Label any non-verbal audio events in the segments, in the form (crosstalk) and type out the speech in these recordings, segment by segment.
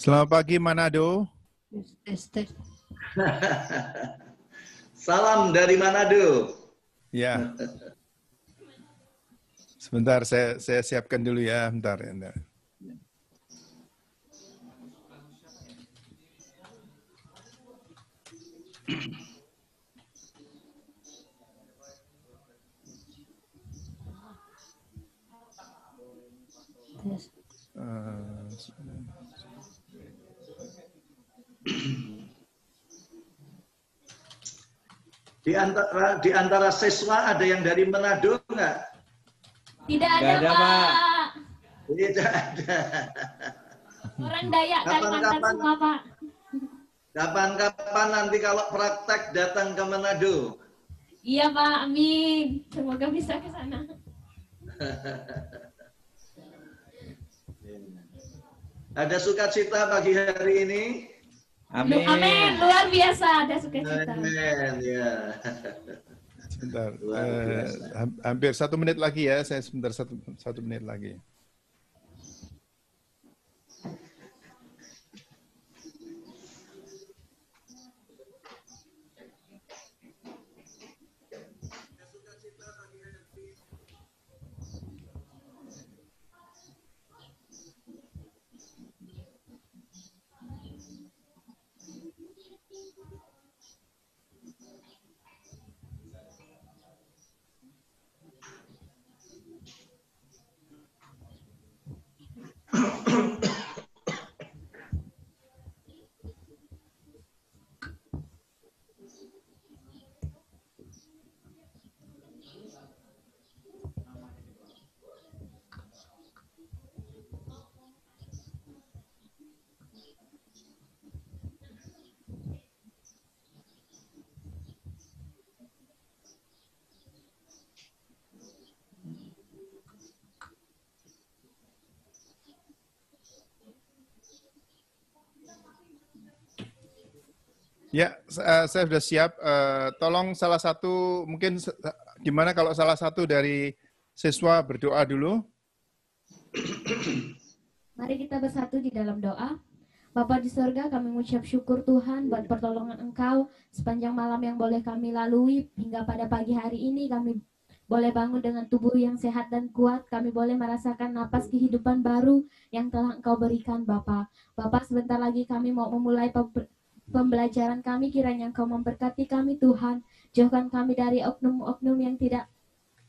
Selamat pagi Manado. Tes, tes. (laughs) Salam dari Manado. Ya. (laughs) Sebentar saya saya siapkan dulu ya, bentar. bentar. Antara di antara siswa ada yang dari Manado nggak? Tidak ada, ada, Pak. Pak. Tidak ada. Orang Dayak Kalimantan semua, Pak. Kapan-kapan nanti kalau praktek datang ke Manado. Iya, Pak. Amin. Semoga bisa ke sana. Ada sukacita pagi hari ini? Amin. Amin. Luar biasa ada sukacita. Amin. Ya. Sebentar. Eh, ham- hampir satu menit lagi ya. Saya sebentar satu satu menit lagi. Ya, eh, saya sudah siap. Eh, tolong salah satu, mungkin gimana kalau salah satu dari siswa berdoa dulu? Mari kita bersatu di dalam doa. Bapa di surga, kami mengucap syukur Tuhan buat pertolongan Engkau sepanjang malam yang boleh kami lalui hingga pada pagi hari ini kami boleh bangun dengan tubuh yang sehat dan kuat. Kami boleh merasakan napas kehidupan baru yang telah Engkau berikan Bapa. Bapa, sebentar lagi kami mau memulai pembelajaran kami. Kiranya Engkau memberkati kami Tuhan. Jauhkan kami dari oknum-oknum yang tidak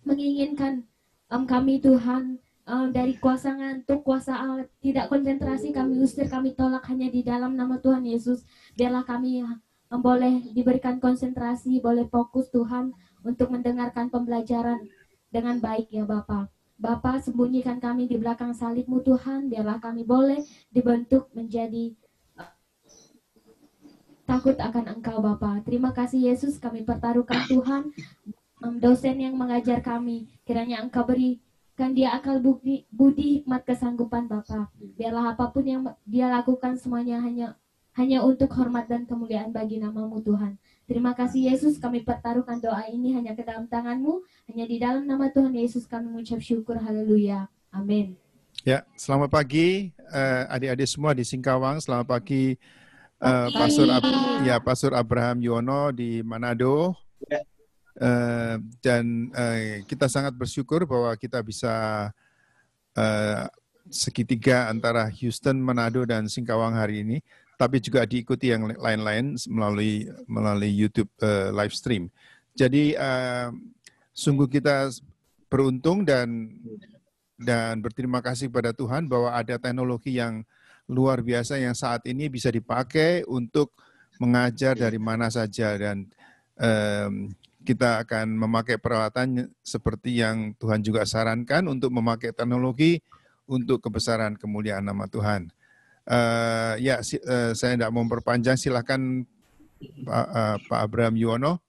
menginginkan em, kami Tuhan eh, dari kuasa ngantuk, kuasa al- tidak konsentrasi kami usir, kami tolak hanya di dalam nama Tuhan Yesus. Biarlah kami eh, boleh diberikan konsentrasi, boleh fokus Tuhan untuk mendengarkan pembelajaran dengan baik ya Bapak. Bapak sembunyikan kami di belakang salibmu Tuhan, biarlah kami boleh dibentuk menjadi takut akan Engkau Bapak. Terima kasih Yesus, kami pertaruhkan Tuhan em, dosen yang mengajar kami. Kiranya Engkau berikan dia akal budi, budi hikmat kesanggupan Bapa. Biarlah apa pun yang dia lakukan semuanya hanya hanya untuk hormat dan kemuliaan bagi namamu Tuhan. Terima kasih Yesus, kami pertaruhkan doa ini hanya ke dalam tanganmu, hanya di dalam nama Tuhan Yesus kami mengucap syukur, haleluya. Amin. Ya, selamat pagi eh, adik-adik semua di Singkawang. Selamat pagi eh, Pagi. Pastor Ab- ya Pastor Abraham Yono di Manado. Ya. Eh, dan eh, kita sangat bersyukur bahwa kita bisa eh, segitiga antara Houston, Manado dan Singkawang hari ini, tapi juga diikuti yang lain-lain melalui melalui YouTube eh, live stream. Jadi eh, sungguh kita beruntung dan dan berterima kasih pada Tuhan bahwa ada teknologi yang luar biasa yang saat ini bisa dipakai untuk mengajar dari mana saja dan em, kita akan memakai peralatan seperti yang Tuhan juga sarankan untuk memakai teknologi untuk kebesaran kemuliaan nama Tuhan. Uh, ya, si, uh, saya tidak mau memperpanjang. Silakan Pak, uh, Pak Abraham Yuwono.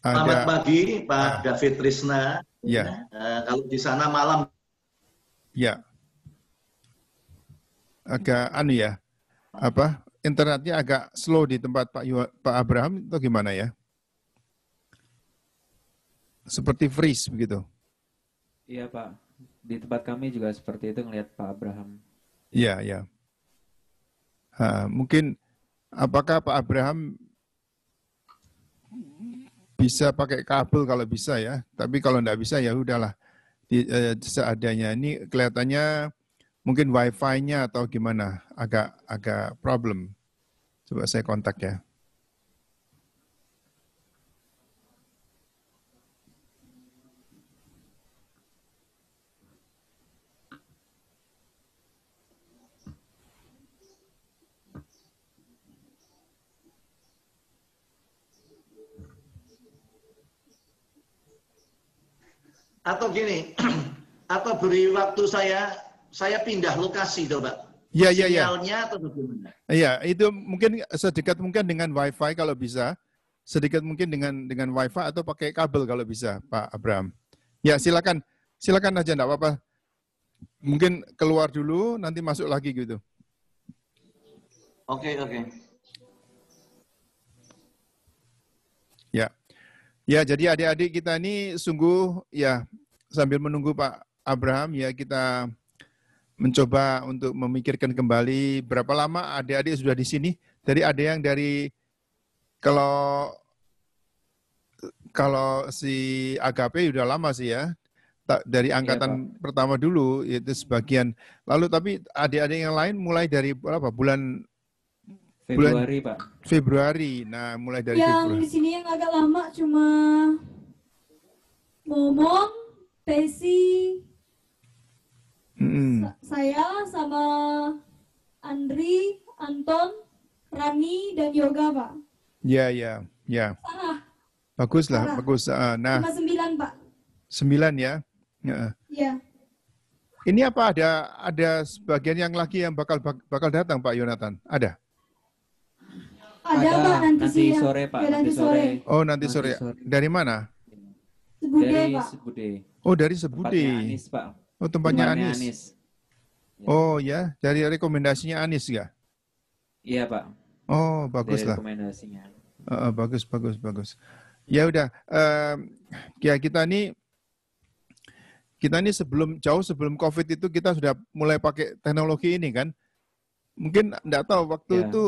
Selamat pagi, Pak uh, David Trisna. Ya. Uh, kalau di sana malam. Ya. Agak anu ya. Apa? Internetnya agak slow di tempat Pak Pak Abraham itu gimana ya? Seperti freeze begitu. Iya, Pak. Di tempat kami juga seperti itu ngelihat Pak Abraham. Iya, iya. mungkin apakah Pak Abraham bisa pakai kabel kalau bisa ya, tapi kalau tidak bisa ya udahlah di, eh, seadanya. Ini kelihatannya mungkin wifi-nya atau gimana, agak agak problem. Coba saya kontak ya. Atau gini, (clears throat) atau beri waktu saya, saya pindah lokasi, coba. Iya, iya, iya. Sinyalnya atau bagaimana? Iya, itu mungkin sedekat mungkin dengan WiFi kalau bisa, sedikit mungkin dengan dengan WiFi atau pakai kabel kalau bisa, Pak Abraham. Ya, silakan, silakan aja, enggak apa-apa. Mungkin keluar dulu, nanti masuk lagi gitu. Oke, oke. Ya. Ya, jadi adik-adik kita ini sungguh ya sambil menunggu Pak Abraham ya kita mencoba untuk memikirkan kembali berapa lama adik-adik sudah di sini. Jadi ada yang dari kalau kalau si AGP udah lama sih ya. Dari iya, angkatan ya, pertama dulu itu sebagian. Lalu tapi adik-adik yang lain mulai dari berapa bulan Februari, bulan Pak. Februari. Nah, mulai dari yang Februari. di sini yang agak lama cuma Momong, Pesi, mm. saya sama Andri, Anton, Rani, dan Yoga, Pak. Ya, ya, ya. Sarah. Bagus lah, Sarah. bagus. Uh, nah, cuma sembilan, Pak. Sembilan ya. Ya. ya. Ini apa ada ada sebagian yang lagi yang bakal bakal datang Pak Yonatan? Ada? Ada, Pak nanti, nanti siang. sore Pak. Ya, nanti sore. Oh nanti, sore. sore. Dari mana? Sebude dari Pak. Sebude. Oh dari Sebude. Tempatnya Anis Pak. Oh tempatnya, tempatnya Anis. Anis. Ya. Oh ya, dari rekomendasinya Anis ya? Iya Pak. Oh bagus lah. Rekomendasinya. Uh, bagus bagus bagus. Ya udah, uh, ya kita ini kita ini sebelum jauh sebelum COVID itu kita sudah mulai pakai teknologi ini kan. Mungkin enggak tahu waktu yeah. itu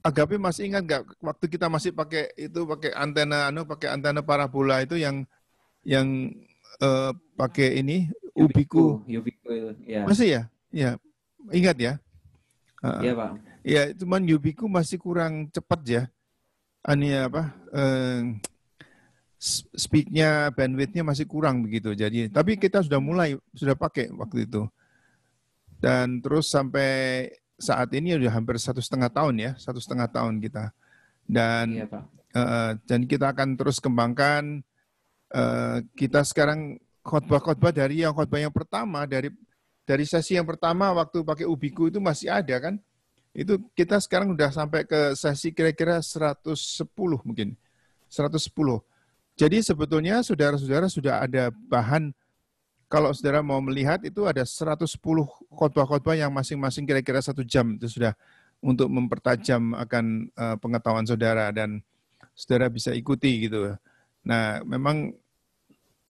Agapi masih ingat nggak waktu kita masih pakai itu pakai antena anu pakai antena parabola itu yang yang uh, pakai ini ubiku. Ubiku, ya. Masih ya? Ya. Ingat ya? Iya, uh, Pak. Ya, cuman ubiku masih kurang cepat ya. Ani anu apa? Uh, speednya, bandwidthnya masih kurang begitu. Jadi, tapi kita sudah mulai sudah pakai waktu itu. Dan terus sampai saat ini sudah hampir satu setengah tahun ya, satu setengah tahun kita. Dan iya, Pak. Uh, dan kita akan terus kembangkan. Uh, kita sekarang khotbah-khotbah dari yang khotbah yang pertama dari dari sesi yang pertama waktu pakai ubiku itu masih ada kan? Itu kita sekarang udah sampai ke sesi kira-kira 110 mungkin. 110. Jadi sebetulnya saudara-saudara sudah ada bahan kalau saudara mau melihat itu ada 110 khotbah-khotbah yang masing-masing kira-kira satu jam itu sudah untuk mempertajam akan uh, pengetahuan saudara dan saudara bisa ikuti gitu. Nah, memang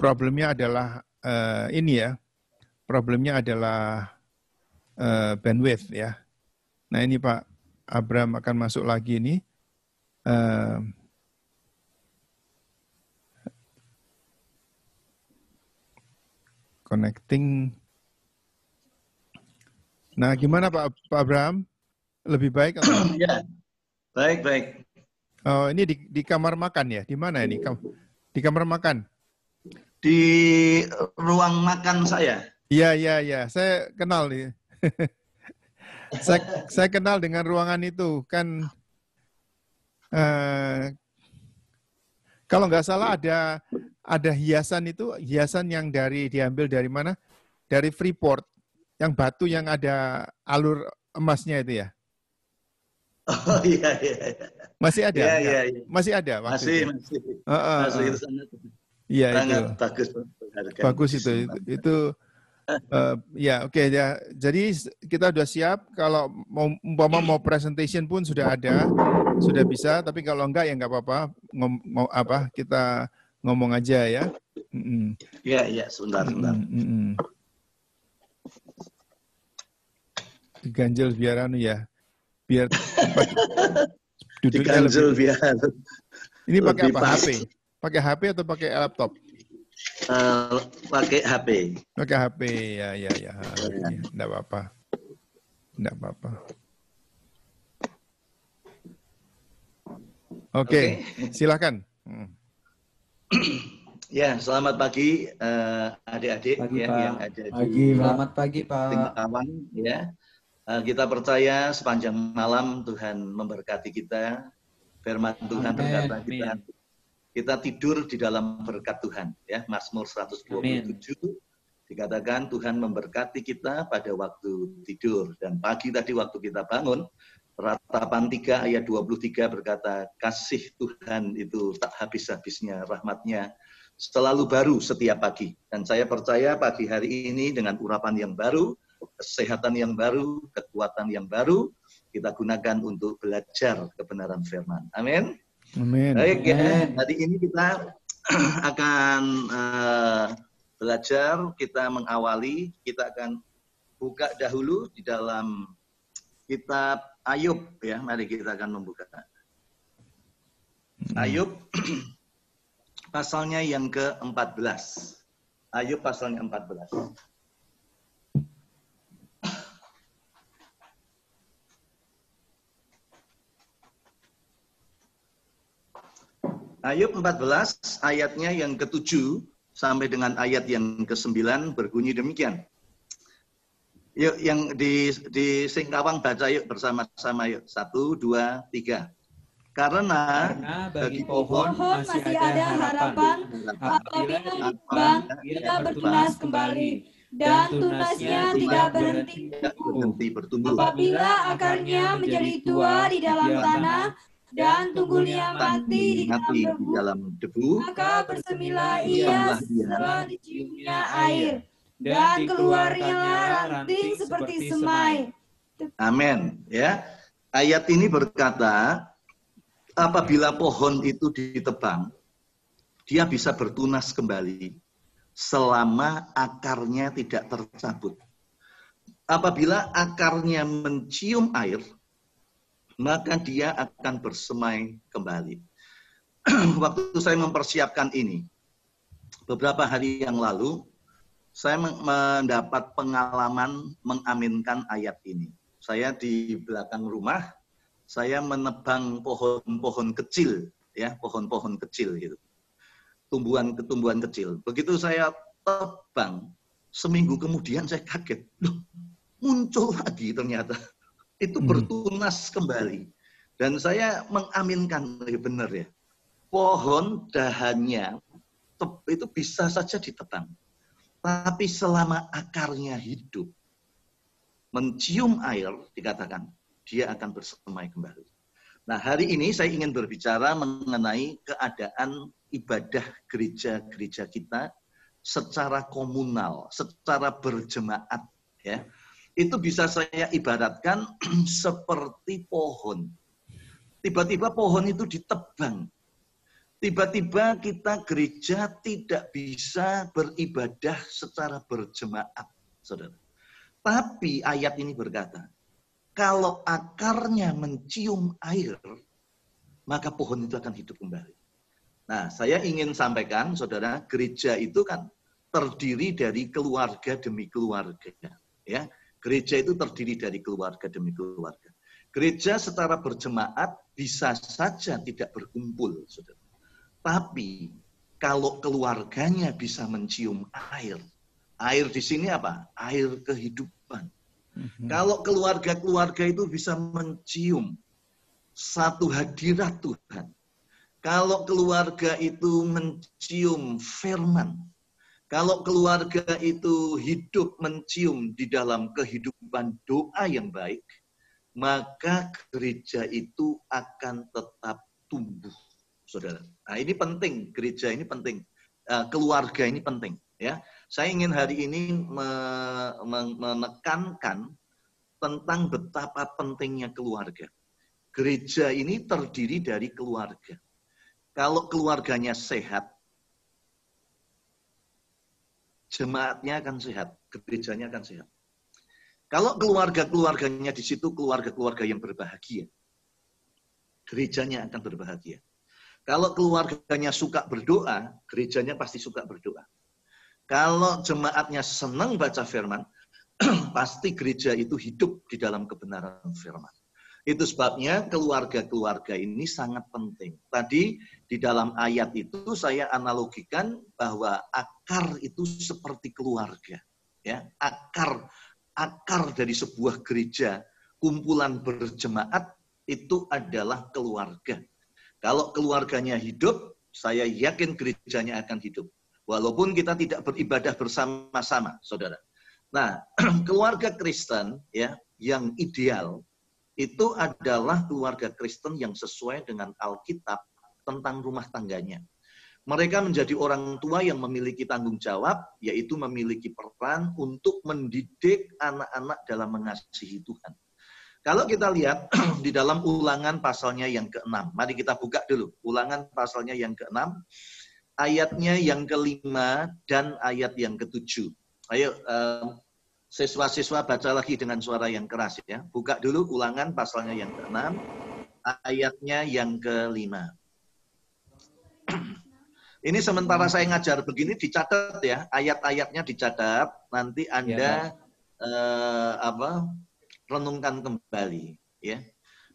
problemnya adalah uh, ini ya, problemnya adalah uh, bandwidth ya. Nah ini Pak Abram akan masuk lagi ini. Uh, Connecting. Nah, gimana Pak, Pak Abraham? Lebih baik atau? (clears throat) ya, baik baik. Oh, ini di, di kamar makan ya? Di mana ini? Di kamar makan? Di ruang makan saya. Iya, iya, iya. Saya kenal nih. (laughs) saya, saya kenal dengan ruangan itu. Kan uh, kalau nggak salah ada ada hiasan itu hiasan yang dari diambil dari mana? Dari Freeport, yang batu yang ada alur emasnya itu ya. Oh iya iya. iya. Masih ada? Iya ya? iya. iya. Masih ada waktu Masih itu? masih. Uh, uh, Masih uh. itu sangat Iya sangat itu. bagus. Bagus itu. Itu, itu eh, ya oke ya. Jadi kita sudah siap. Kalau mau umpama mau presentation pun sudah ada, sudah bisa. Tapi kalau enggak ya enggak apa-apa. Ngom, mau apa? Kita ngomong aja ya. Iya iya sebentar sebentar. Mm-mm, mm-mm. Diganjel biar anu ya. Biar (laughs) duduknya Diganjel lebih. biar Ini pakai apa? pas. HP? Pakai HP atau pakai laptop? eh, pakai HP. Pakai HP ya ya ya. Enggak apa-apa. Enggak apa-apa. Oke, silakan. Hmm. (clears throat) Ya, selamat pagi eh, adik-adik Pagi, ya, Pak. yang ada di Pagi, Pak. Selamat pagi, Pak. Singkawan ya. Eh, kita percaya sepanjang malam Tuhan memberkati kita. Firman Tuhan berkata kita kita tidur di dalam berkat Tuhan ya. Mazmur 127 dikatakan Tuhan memberkati kita pada waktu tidur dan pagi tadi waktu kita bangun ratapan 3 ayat 23 berkata kasih Tuhan itu tak habis-habisnya rahmatnya selalu baru setiap pagi. Dan saya percaya pagi hari ini dengan urapan yang baru kesehatan yang baru kekuatan yang baru kita gunakan untuk belajar kebenaran firman. Amin? Amin. Baik ya, hari ini kita (clears throat) akan eh, belajar, kita mengawali, kita akan buka dahulu di dalam kitab Ayub ya. Mari kita akan membuka. (clears throat) Ayub pasalnya yang ke-14. (clears throat) Ayub pasalnya 14. Ayub 14 ayatnya yang ke-7 sampai dengan ayat yang ke-9 berbunyi demikian. Yuk yang di di Singkawang baca yuk bersama-sama yuk. Satu, dua, tiga. Karena Karena bagi bagi pohon Pohon masih ada harapan. Apabila ditebang, ia bertunas kembali, dan tunasnya tidak berhenti berhenti bertumbuh. Apabila akarnya menjadi tua di dalam tanah, dan tunggulnya mati di mati dalam di debu, dalam debu, maka bersemilah ia Bersemilah ia. setelah diciumnya air, dan keluarnya ranting seperti semai. Amin. Ya, ayat ini berkata, apabila pohon itu ditebang, dia bisa bertunas kembali selama akarnya tidak tercabut. Apabila akarnya mencium air, maka dia akan bersemai kembali. (clears throat) Waktu saya mempersiapkan ini, beberapa hari yang lalu, saya men- mendapat pengalaman mengaminkan ayat ini. Saya di belakang rumah, saya menebang pohon-pohon kecil, ya pohon-pohon kecil gitu, tumbuhan-tumbuhan kecil. Begitu saya tebang, seminggu kemudian saya kaget, loh muncul lagi ternyata itu Hmm. bertunas kembali. Dan saya mengaminkan, ya benar ya, pohon dahannya itu bisa saja ditebang. Tapi selama akarnya hidup, mencium air, dikatakan, dia akan bersemai kembali. Nah, hari ini saya ingin berbicara mengenai keadaan ibadah gereja-gereja kita secara komunal, secara berjemaat. Ya, Itu bisa saya ibaratkan (clears throat) seperti pohon. Tiba-tiba pohon itu ditebang. Tiba-tiba kita gereja tidak bisa beribadah secara berjemaat, saudara. Tapi ayat ini berkata, kalau akarnya mencium air, maka pohon itu akan hidup kembali. Nah, saya ingin sampaikan, saudara, gereja itu kan terdiri dari keluarga demi keluarga. Ya, gereja itu terdiri dari keluarga demi keluarga. Gereja secara berjemaat bisa saja tidak berkumpul, saudara. Tapi kalau keluarganya bisa mencium air, air di sini apa? Air kehidupan. Kalau keluarga-keluarga itu bisa mencium satu hadirat Tuhan, Kalau keluarga itu mencium firman, kalau keluarga itu hidup mencium di dalam kehidupan doa yang baik, maka gereja itu akan tetap tumbuh, saudara. Nah ini penting, gereja ini penting, uh, keluarga ini penting. Ya, saya ingin hari ini menekankan tentang betapa pentingnya keluarga. Gereja ini terdiri dari keluarga. Kalau keluarganya sehat, jemaatnya akan sehat, gerejanya akan sehat. Kalau keluarga-keluarganya di situ keluarga-keluarga yang berbahagia, gerejanya akan berbahagia. Kalau keluarganya suka berdoa, gerejanya pasti suka berdoa. Kalau jemaatnya senang baca firman, (clears throat) pasti gereja itu hidup di dalam kebenaran firman. Itu sebabnya keluarga-keluarga ini sangat penting. Tadi di dalam ayat itu saya analogikan bahwa akar itu seperti keluarga. Ya, akar akar dari sebuah gereja, kumpulan berjemaat itu adalah keluarga. Kalau keluarganya hidup, saya yakin gerejanya akan hidup. Walaupun kita tidak beribadah bersama-sama, saudara. Nah, (clears throat) keluarga Kristen ya yang ideal itu adalah keluarga Kristen yang sesuai dengan Alkitab tentang rumah tangganya. Mereka menjadi orang tua yang memiliki tanggung jawab, yaitu memiliki peran untuk mendidik anak-anak dalam mengasihi Tuhan. Kalau kita lihat (clears throat) di dalam ulangan pasalnya yang ke-6, mari kita buka dulu. Ulangan pasalnya yang ke-6, ayatnya yang kelima dan ayat yang ketujuh. Ayo, um, Siswa-siswa baca lagi dengan suara yang keras ya. Buka dulu ulangan pasalnya yang ke-6, ayatnya yang kelima. (clears throat) Ini sementara saya ngajar begini dicatat ya, ayat-ayatnya dicatat. Nanti Anda ya, eh, apa renungkan kembali ya.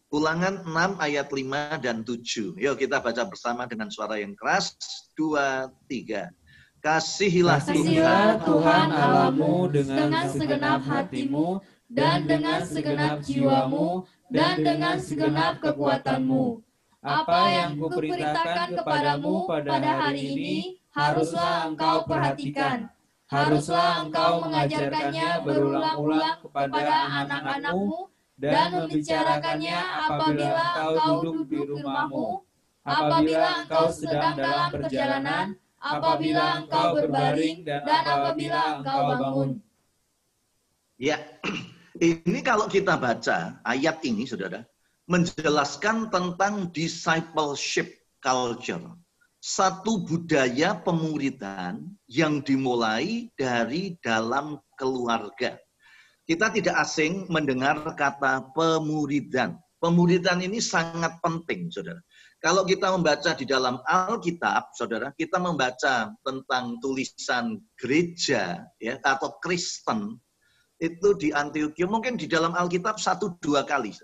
Ulangan 6 ayat 5 dan 7. Yuk kita baca bersama dengan suara yang keras. 2 3. Kasihilah, Kasihilah Tuhan Allahmu dengan segenap hatimu dan dengan segenap jiwamu dan dengan segenap kekuatanmu. Apa yang kuperintahkan kepadamu pada hari ini haruslah engkau perhatikan. Haruslah engkau mengajarkannya berulang-ulang kepada anak-anakmu dan membicarakannya apabila engkau duduk di rumahmu, apabila engkau sedang dalam perjalanan, apabila engkau berbaring dan apabila engkau bangun. Ya, (clears throat) ini kalau kita baca ayat ini, saudara, menjelaskan tentang discipleship culture. Satu budaya pemuridan yang dimulai dari dalam keluarga. Kita tidak asing mendengar kata pemuridan. Pemuridan ini sangat penting, saudara. Kalau kita membaca di dalam Alkitab, saudara, kita membaca tentang tulisan gereja ya atau Kristen itu di Antioquia mungkin di dalam Alkitab satu dua kali.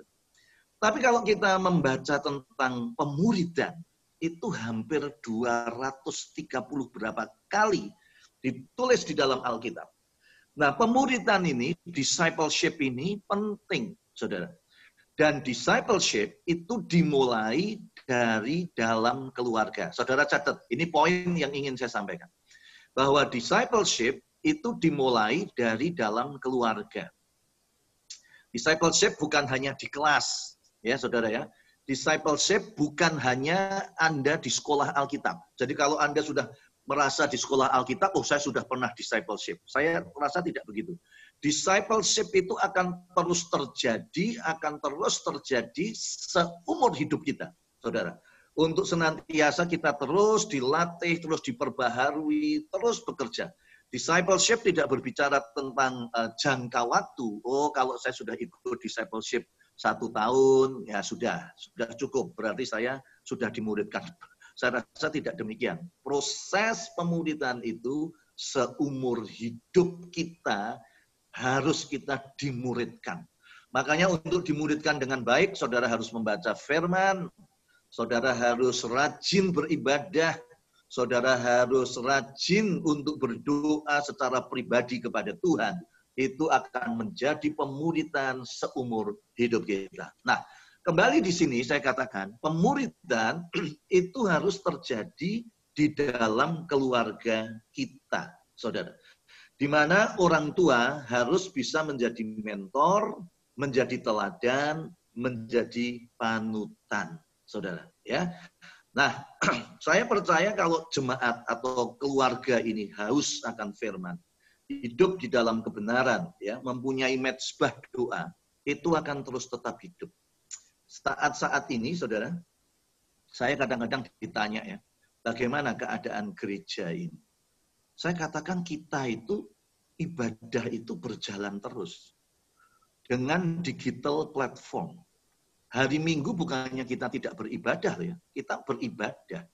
Tapi kalau kita membaca tentang pemuridan itu hampir 230 berapa kali ditulis di dalam Alkitab. Nah, pemuridan ini, discipleship ini penting, saudara. Dan discipleship itu dimulai dari dalam keluarga. Saudara catat, ini poin yang ingin saya sampaikan. Bahwa discipleship itu dimulai dari dalam keluarga. Discipleship bukan hanya di kelas, ya saudara ya. Discipleship bukan hanya Anda di sekolah Alkitab. Jadi kalau Anda sudah merasa di sekolah Alkitab, oh saya sudah pernah discipleship. Saya merasa tidak begitu discipleship itu akan terus terjadi, akan terus terjadi seumur hidup kita, saudara. Untuk senantiasa kita terus dilatih, terus diperbaharui, terus bekerja. Discipleship tidak berbicara tentang uh, jangka waktu. Oh, kalau saya sudah ikut discipleship satu tahun, ya sudah, sudah cukup. Berarti saya sudah dimuridkan. (laughs) Saya rasa tidak demikian. Proses pemuridan itu seumur hidup kita harus kita dimuridkan. Makanya untuk dimuridkan dengan baik, saudara harus membaca firman, saudara harus rajin beribadah, saudara harus rajin untuk berdoa secara pribadi kepada Tuhan. Itu akan menjadi pemuridan seumur hidup kita. Nah, Kembali di sini saya katakan, pemuridan (clears throat) itu harus terjadi di dalam keluarga kita, saudara. Di mana orang tua harus bisa menjadi mentor, menjadi teladan, menjadi panutan, saudara. Ya, Nah, (clears throat) saya percaya kalau jemaat atau keluarga ini haus akan firman, hidup di dalam kebenaran, ya, mempunyai mezbah doa, itu akan terus tetap hidup. Saat-saat ini, saudara, saya kadang-kadang ditanya ya, bagaimana keadaan gereja ini? Saya katakan kita itu ibadah itu berjalan terus dengan digital platform. Hari Minggu bukannya kita tidak beribadah ya, kita beribadah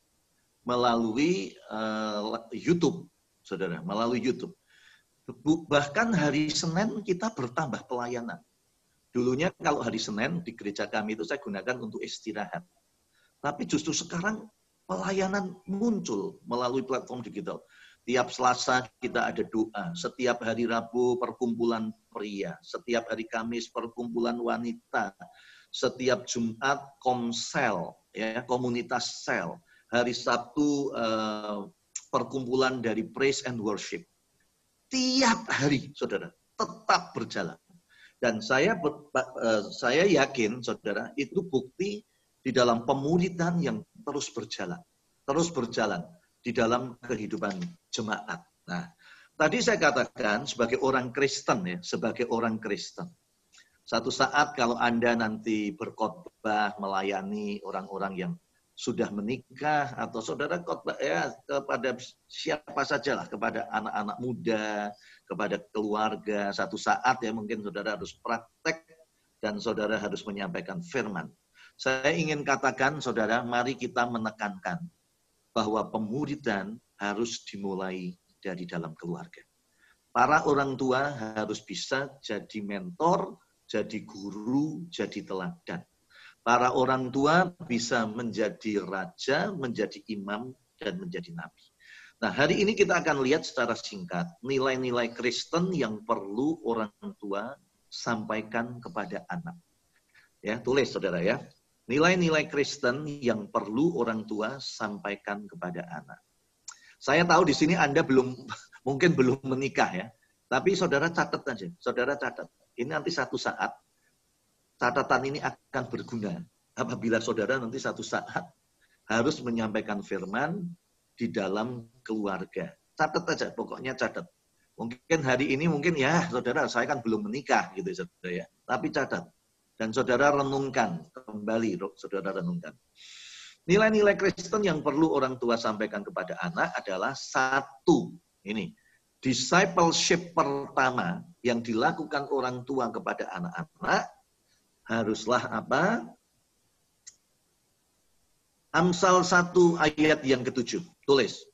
melalui uh, YouTube, saudara, melalui YouTube. Bahkan hari Senin kita bertambah pelayanan. Dulunya kalau hari Senin di gereja kami itu saya gunakan untuk istirahat. Tapi justru sekarang pelayanan muncul melalui platform digital. Tiap Selasa kita ada doa, setiap hari Rabu perkumpulan pria, setiap hari Kamis perkumpulan wanita, setiap Jumat komsel, ya komunitas sel, hari Sabtu eh, perkumpulan dari praise and worship. Tiap hari, saudara, tetap berjalan. Dan saya uh, saya yakin, saudara, itu bukti di dalam pemuridan yang terus berjalan, terus berjalan di dalam kehidupan jemaat. Nah, tadi saya katakan sebagai orang Kristen ya, sebagai orang Kristen. Satu saat kalau Anda nanti berkhotbah melayani orang-orang yang sudah menikah atau saudara ya kepada siapa saja lah kepada anak-anak muda, kepada keluarga. Satu saat ya mungkin saudara harus praktek dan saudara harus menyampaikan firman. Saya ingin katakan saudara, mari kita menekankan bahwa pemuridan harus dimulai dari dalam keluarga. Para orang tua harus bisa jadi mentor, jadi guru, jadi teladan Para orang tua bisa menjadi raja, menjadi imam, dan menjadi nabi. Nah, hari ini kita akan lihat secara singkat nilai-nilai Kristen yang perlu orang tua sampaikan kepada anak. Ya, tulis saudara ya. Nilai-nilai Kristen yang perlu orang tua sampaikan kepada anak. Saya tahu di sini Anda belum (laughs) mungkin belum menikah ya. Tapi saudara catat aja, saudara catat. Ini nanti satu saat catatan ini akan berguna apabila saudara nanti satu saat harus menyampaikan firman di dalam keluarga. Catat aja, pokoknya catat. Mungkin hari ini mungkin ya saudara saya kan belum menikah gitu saudara ya. Tapi catat. Dan saudara renungkan kembali, saudara renungkan. Nilai-nilai Kristen yang perlu orang tua sampaikan kepada anak adalah satu. Ini, discipleship pertama yang dilakukan orang tua kepada anak-anak haruslah apa? Amsal 1 ayat yang ketujuh. Tulis.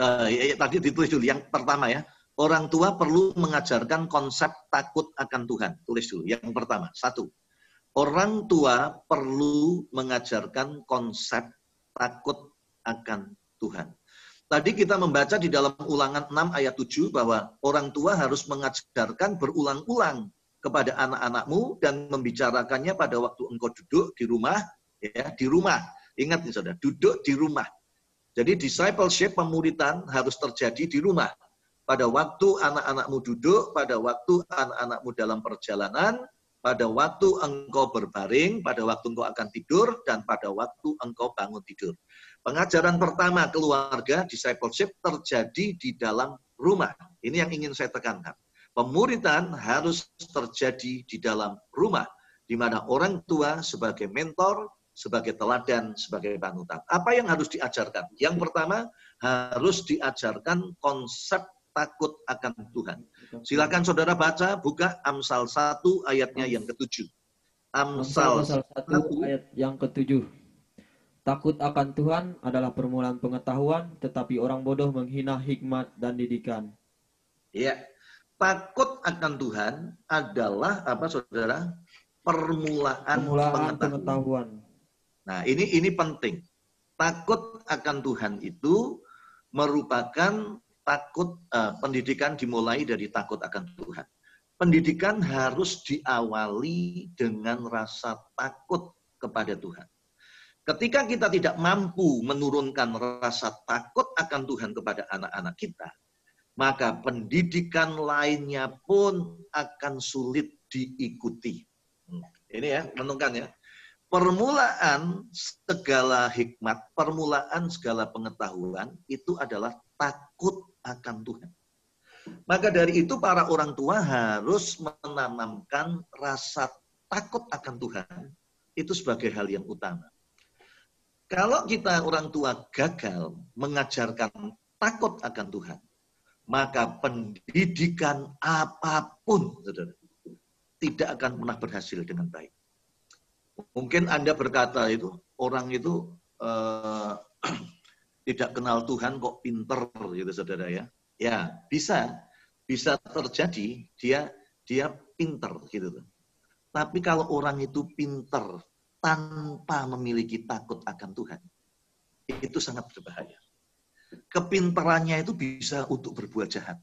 uh, (clears throat) tadi ditulis dulu. Yang pertama ya. Orang tua perlu mengajarkan konsep takut akan Tuhan. Tulis dulu. Yang pertama. Satu. Orang tua perlu mengajarkan konsep takut akan Tuhan. Tadi kita membaca di dalam ulangan 6 ayat 7 bahwa orang tua harus mengajarkan berulang-ulang kepada anak-anakmu dan membicarakannya pada waktu engkau duduk di rumah, ya di rumah. Ingat nih saudara, duduk di rumah. Jadi discipleship pemuritan harus terjadi di rumah. Pada waktu anak-anakmu duduk, pada waktu anak-anakmu dalam perjalanan, pada waktu engkau berbaring, pada waktu engkau akan tidur, dan pada waktu engkau bangun tidur. Pengajaran pertama keluarga, discipleship terjadi di dalam rumah. Ini yang ingin saya tekankan. Pemuritan harus terjadi di dalam rumah, di mana orang tua sebagai mentor, sebagai teladan, sebagai panutan. Apa yang harus diajarkan? Yang pertama, harus diajarkan konsep takut akan Tuhan. Silakan saudara baca, buka Amsal 1 ayatnya yang ketujuh. Amsal, Amsal 1 ayat yang ketujuh. Takut akan Tuhan adalah permulaan pengetahuan, tetapi orang bodoh menghina hikmat dan didikan. Ya, takut akan Tuhan adalah apa saudara? Permulaan, Permulaan pengetahuan. pengetahuan. Nah ini ini penting. Takut akan Tuhan itu merupakan takut uh, pendidikan dimulai dari takut akan Tuhan. pendidikan harus diawali dengan rasa takut kepada Tuhan. Ketika kita tidak mampu menurunkan rasa takut akan Tuhan kepada anak-anak kita, maka pendidikan lainnya pun akan sulit diikuti. Hmm, ini ya, menungkan ya. Permulaan segala hikmat, permulaan segala pengetahuan itu adalah takut akan Tuhan. Maka dari itu para orang tua harus menanamkan rasa takut akan Tuhan itu sebagai hal yang utama. Kalau kita orang tua gagal mengajarkan takut akan Tuhan, maka pendidikan apa pun saudara, tidak akan pernah berhasil dengan baik. Mungkin Anda berkata itu, orang itu uh, (clears throat) tidak kenal Tuhan kok pinter gitu saudara ya. Ya, bisa. Bisa terjadi dia dia pinter gitu. Tapi kalau orang itu pinter tanpa memiliki takut akan Tuhan, itu sangat berbahaya. Kepintarannya itu bisa untuk berbuat jahat.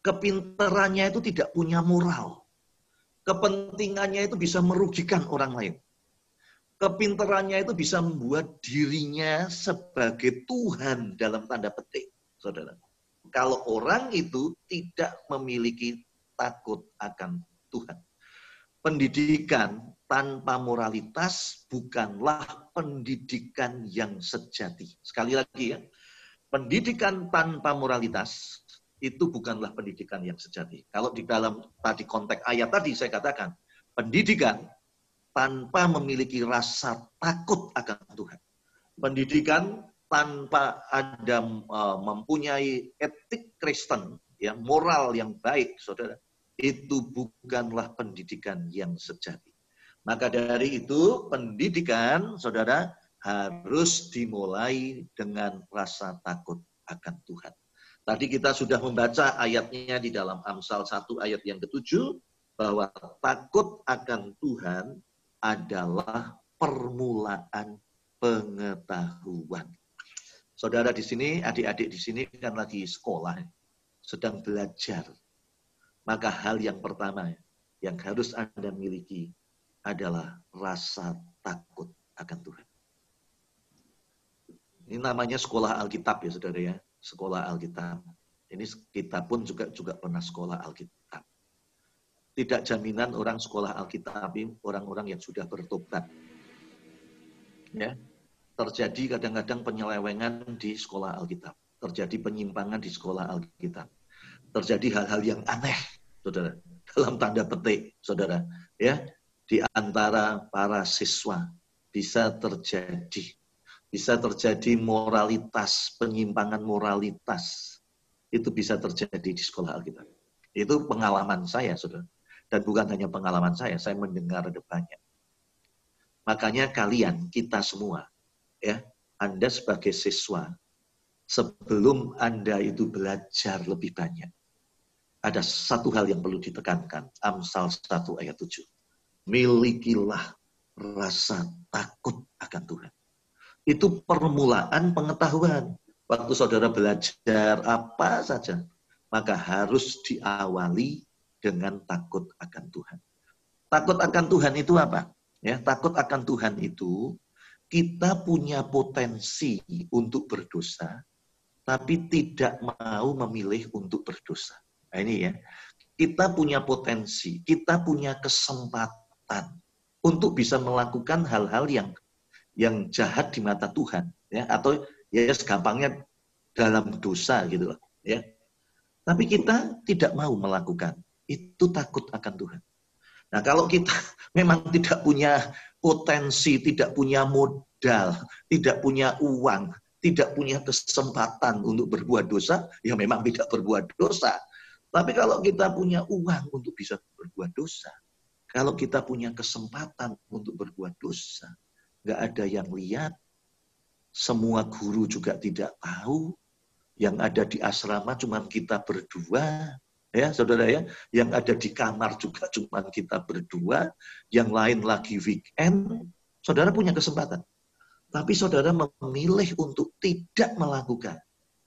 Kepintarannya itu tidak punya moral. Kepentingannya itu bisa merugikan orang lain. Kepintarannya itu bisa membuat dirinya sebagai Tuhan dalam tanda petik, saudara kalau orang itu tidak memiliki takut akan Tuhan. Pendidikan tanpa moralitas bukanlah pendidikan yang sejati. Sekali lagi ya, pendidikan tanpa moralitas itu bukanlah pendidikan yang sejati. Kalau di dalam tadi konteks ayat tadi saya katakan, pendidikan tanpa memiliki rasa takut akan Tuhan. Pendidikan tanpa ada uh, mempunyai etik Kristen, ya moral yang baik, saudara, itu bukanlah pendidikan yang sejati. Maka dari itu pendidikan, saudara, harus dimulai dengan rasa takut akan Tuhan. Tadi kita sudah membaca ayatnya di dalam Amsal 1 ayat yang ketujuh, bahwa takut akan Tuhan adalah permulaan pengetahuan. Saudara di sini, adik-adik di sini kan lagi sekolah, sedang belajar. Maka hal yang pertama yang harus Anda miliki adalah rasa takut akan Tuhan. Ini namanya sekolah Alkitab ya saudara ya, sekolah Alkitab. Ini kita pun juga juga pernah sekolah Alkitab. Tidak jaminan orang sekolah Alkitab orang-orang yang sudah bertobat. Ya, terjadi kadang-kadang penyelewengan di sekolah Alkitab, terjadi penyimpangan di sekolah Alkitab, terjadi hal-hal yang aneh, saudara, dalam tanda petik, saudara, ya, di antara para siswa bisa terjadi, bisa terjadi moralitas, penyimpangan moralitas, itu bisa terjadi di sekolah Alkitab. Itu pengalaman saya, saudara. Dan bukan hanya pengalaman saya, saya mendengar ada banyak. Makanya kalian, kita semua, ya Anda sebagai siswa sebelum Anda itu belajar lebih banyak. Ada satu hal yang perlu ditekankan. Amsal 1 ayat 7. Milikilah rasa takut akan Tuhan. Itu permulaan pengetahuan. Waktu saudara belajar apa saja, maka harus diawali dengan takut akan Tuhan. Takut akan Tuhan itu apa? Ya, takut akan Tuhan itu kita punya potensi untuk berdosa, tapi tidak mau memilih untuk berdosa. Nah, ini ya, kita punya potensi, kita punya kesempatan untuk bisa melakukan hal-hal yang yang jahat di mata Tuhan, ya atau ya segampangnya dalam dosa gitu loh, ya. Tapi kita tidak mau melakukan, itu takut akan Tuhan. Nah, kalau kita (laughs) memang tidak punya potensi, tidak punya modal, tidak punya uang, tidak punya kesempatan untuk berbuat dosa, ya memang tidak berbuat dosa. Tapi kalau kita punya uang untuk bisa berbuat dosa, kalau kita punya kesempatan untuk berbuat dosa, nggak ada yang lihat, semua guru juga tidak tahu, yang ada di asrama cuma kita berdua, ya saudara ya. Yang ada di kamar juga cuma kita berdua. Yang lain lagi weekend. Saudara punya kesempatan. Tapi saudara memilih untuk tidak melakukan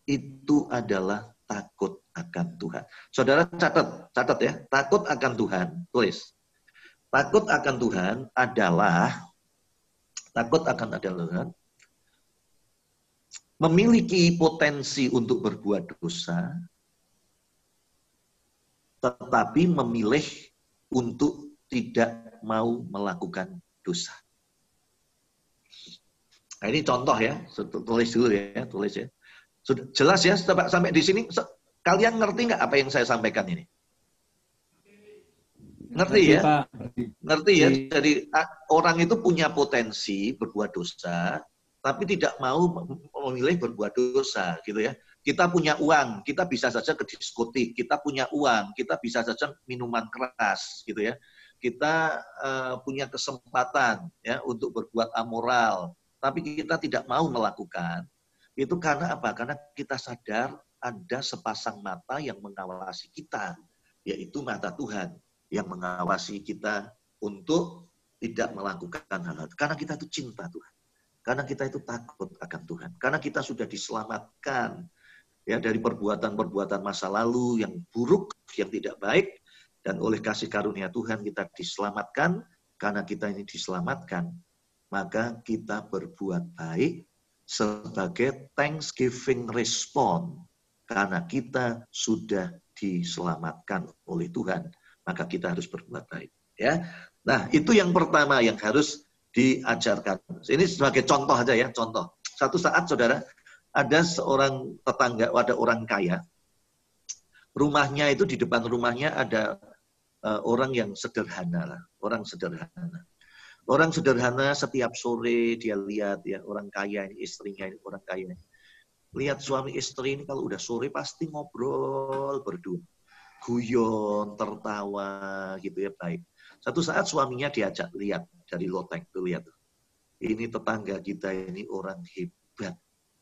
itu adalah takut akan Tuhan. Saudara catat, catat ya, takut akan Tuhan, tulis. Takut akan Tuhan adalah takut akan adalah Tuhan memiliki potensi untuk berbuat dosa, tetapi memilih untuk tidak mau melakukan dosa. Nah, ini contoh ya, tulis dulu ya, tulis ya. Sudah jelas ya, sampai di sini kalian ngerti nggak apa yang saya sampaikan ini? Ngerti ya? Ngerti ya? Jadi orang itu punya potensi berbuat dosa, tapi tidak mau memilih berbuat dosa, gitu ya. Kita punya uang, kita bisa saja ke diskotik. Kita punya uang, kita bisa saja minuman keras, gitu ya. Kita uh, punya kesempatan ya untuk berbuat amoral, tapi kita tidak mau melakukan, itu karena apa? Karena kita sadar ada sepasang mata yang mengawasi kita, yaitu mata Tuhan yang mengawasi kita untuk tidak melakukan hal-hal. Karena kita itu cinta Tuhan. Karena kita itu takut akan Tuhan. Karena kita sudah diselamatkan ya dari perbuatan-perbuatan masa lalu yang buruk, yang tidak baik dan oleh kasih karunia Tuhan kita diselamatkan karena kita ini diselamatkan maka kita berbuat baik sebagai thanksgiving respon karena kita sudah diselamatkan oleh Tuhan maka kita harus berbuat baik ya. Nah itu yang pertama yang harus diajarkan. Ini sebagai contoh aja ya contoh. Satu saat saudara ada seorang tetangga ada orang kaya. Rumahnya itu di depan rumahnya ada uh, orang yang sederhana orang sederhana. Orang sederhana setiap sore dia lihat ya orang kaya ini istrinya ini orang kaya ini. Lihat suami istri ini kalau udah sore pasti ngobrol berdua. Guyon, tertawa gitu ya baik. Satu saat suaminya diajak lihat dari loteng tuh lihat. Ini tetangga kita ini orang hebat.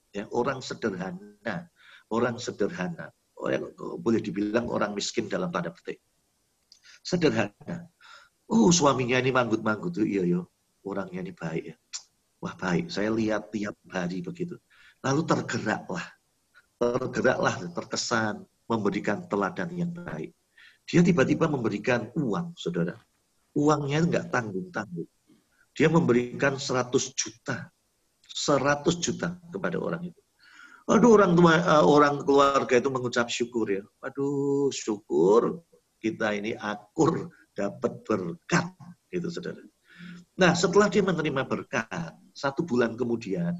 Ya, orang sederhana. Orang sederhana. Orang, boleh dibilang orang miskin dalam tanda petik. Sederhana Oh suaminya ini manggut-manggut tuh, iya yo, orangnya ini baik ya. Wah baik, saya lihat tiap hari begitu. Lalu tergeraklah, tergeraklah, terkesan memberikan teladan yang baik. Dia tiba-tiba memberikan uang, saudara. Uangnya nggak tanggung-tanggung. Dia memberikan 100 juta, 100 juta kepada orang itu. Aduh orang tua, uh, orang keluarga itu mengucap syukur ya. Aduh syukur kita ini akur dapat berkat itu saudara. Nah setelah dia menerima berkat satu bulan kemudian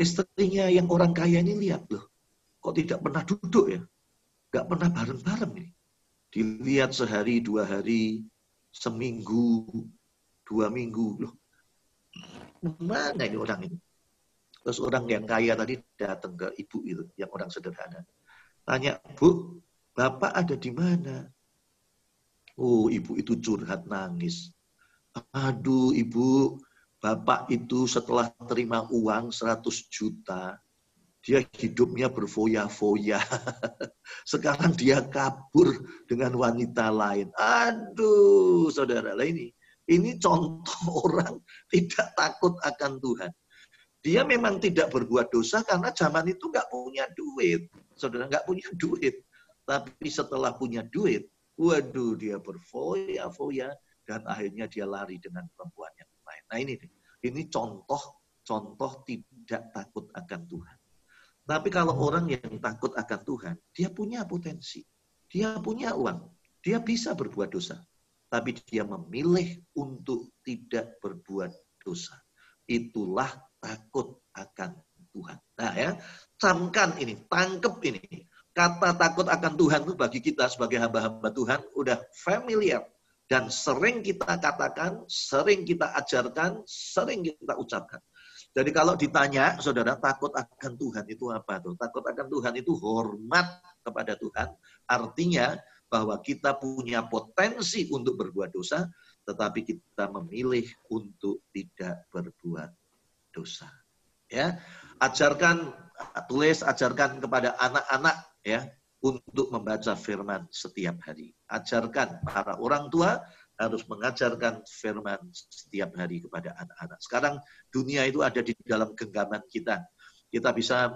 istrinya yang orang kaya ini lihat loh kok tidak pernah duduk ya? Nggak pernah bareng-bareng nih dilihat sehari dua hari seminggu dua minggu. Loh mana ini orang ini? Terus orang yang kaya tadi datang ke ibu itu yang orang sederhana. Tanya bu bapak ada di mana? Oh, ibu itu curhat nangis. Aduh, ibu, bapak itu setelah terima uang 100 juta, dia hidupnya berfoya-foya. (laughs) Sekarang dia kabur dengan wanita lain. Aduh, saudara, lah ini. Ini contoh (laughs) orang tidak takut akan Tuhan. Dia memang tidak berbuat dosa karena zaman itu nggak punya duit. Saudara, nggak punya duit. Tapi setelah punya duit, Waduh, dia berfoya-foya dan akhirnya dia lari dengan perempuan yang lain. Nah ini ini contoh contoh tidak takut akan Tuhan. Tapi kalau orang yang takut akan Tuhan, dia punya potensi, dia punya uang, dia bisa berbuat dosa, tapi dia memilih untuk tidak berbuat dosa. Itulah takut akan Tuhan. Nah ya, camkan ini, tangkep ini kata takut akan Tuhan itu bagi kita sebagai hamba-hamba Tuhan udah familiar dan sering kita katakan, sering kita ajarkan, sering kita ucapkan. Jadi kalau ditanya, saudara, takut akan Tuhan itu apa tuh? Takut akan Tuhan itu hormat kepada Tuhan. Artinya bahwa kita punya potensi untuk berbuat dosa, tetapi kita memilih untuk tidak berbuat dosa. Ya, ajarkan, tulis, ajarkan kepada anak-anak ya untuk membaca firman setiap hari. Ajarkan para orang tua harus mengajarkan firman setiap hari kepada anak-anak. Sekarang dunia itu ada di dalam genggaman kita. Kita bisa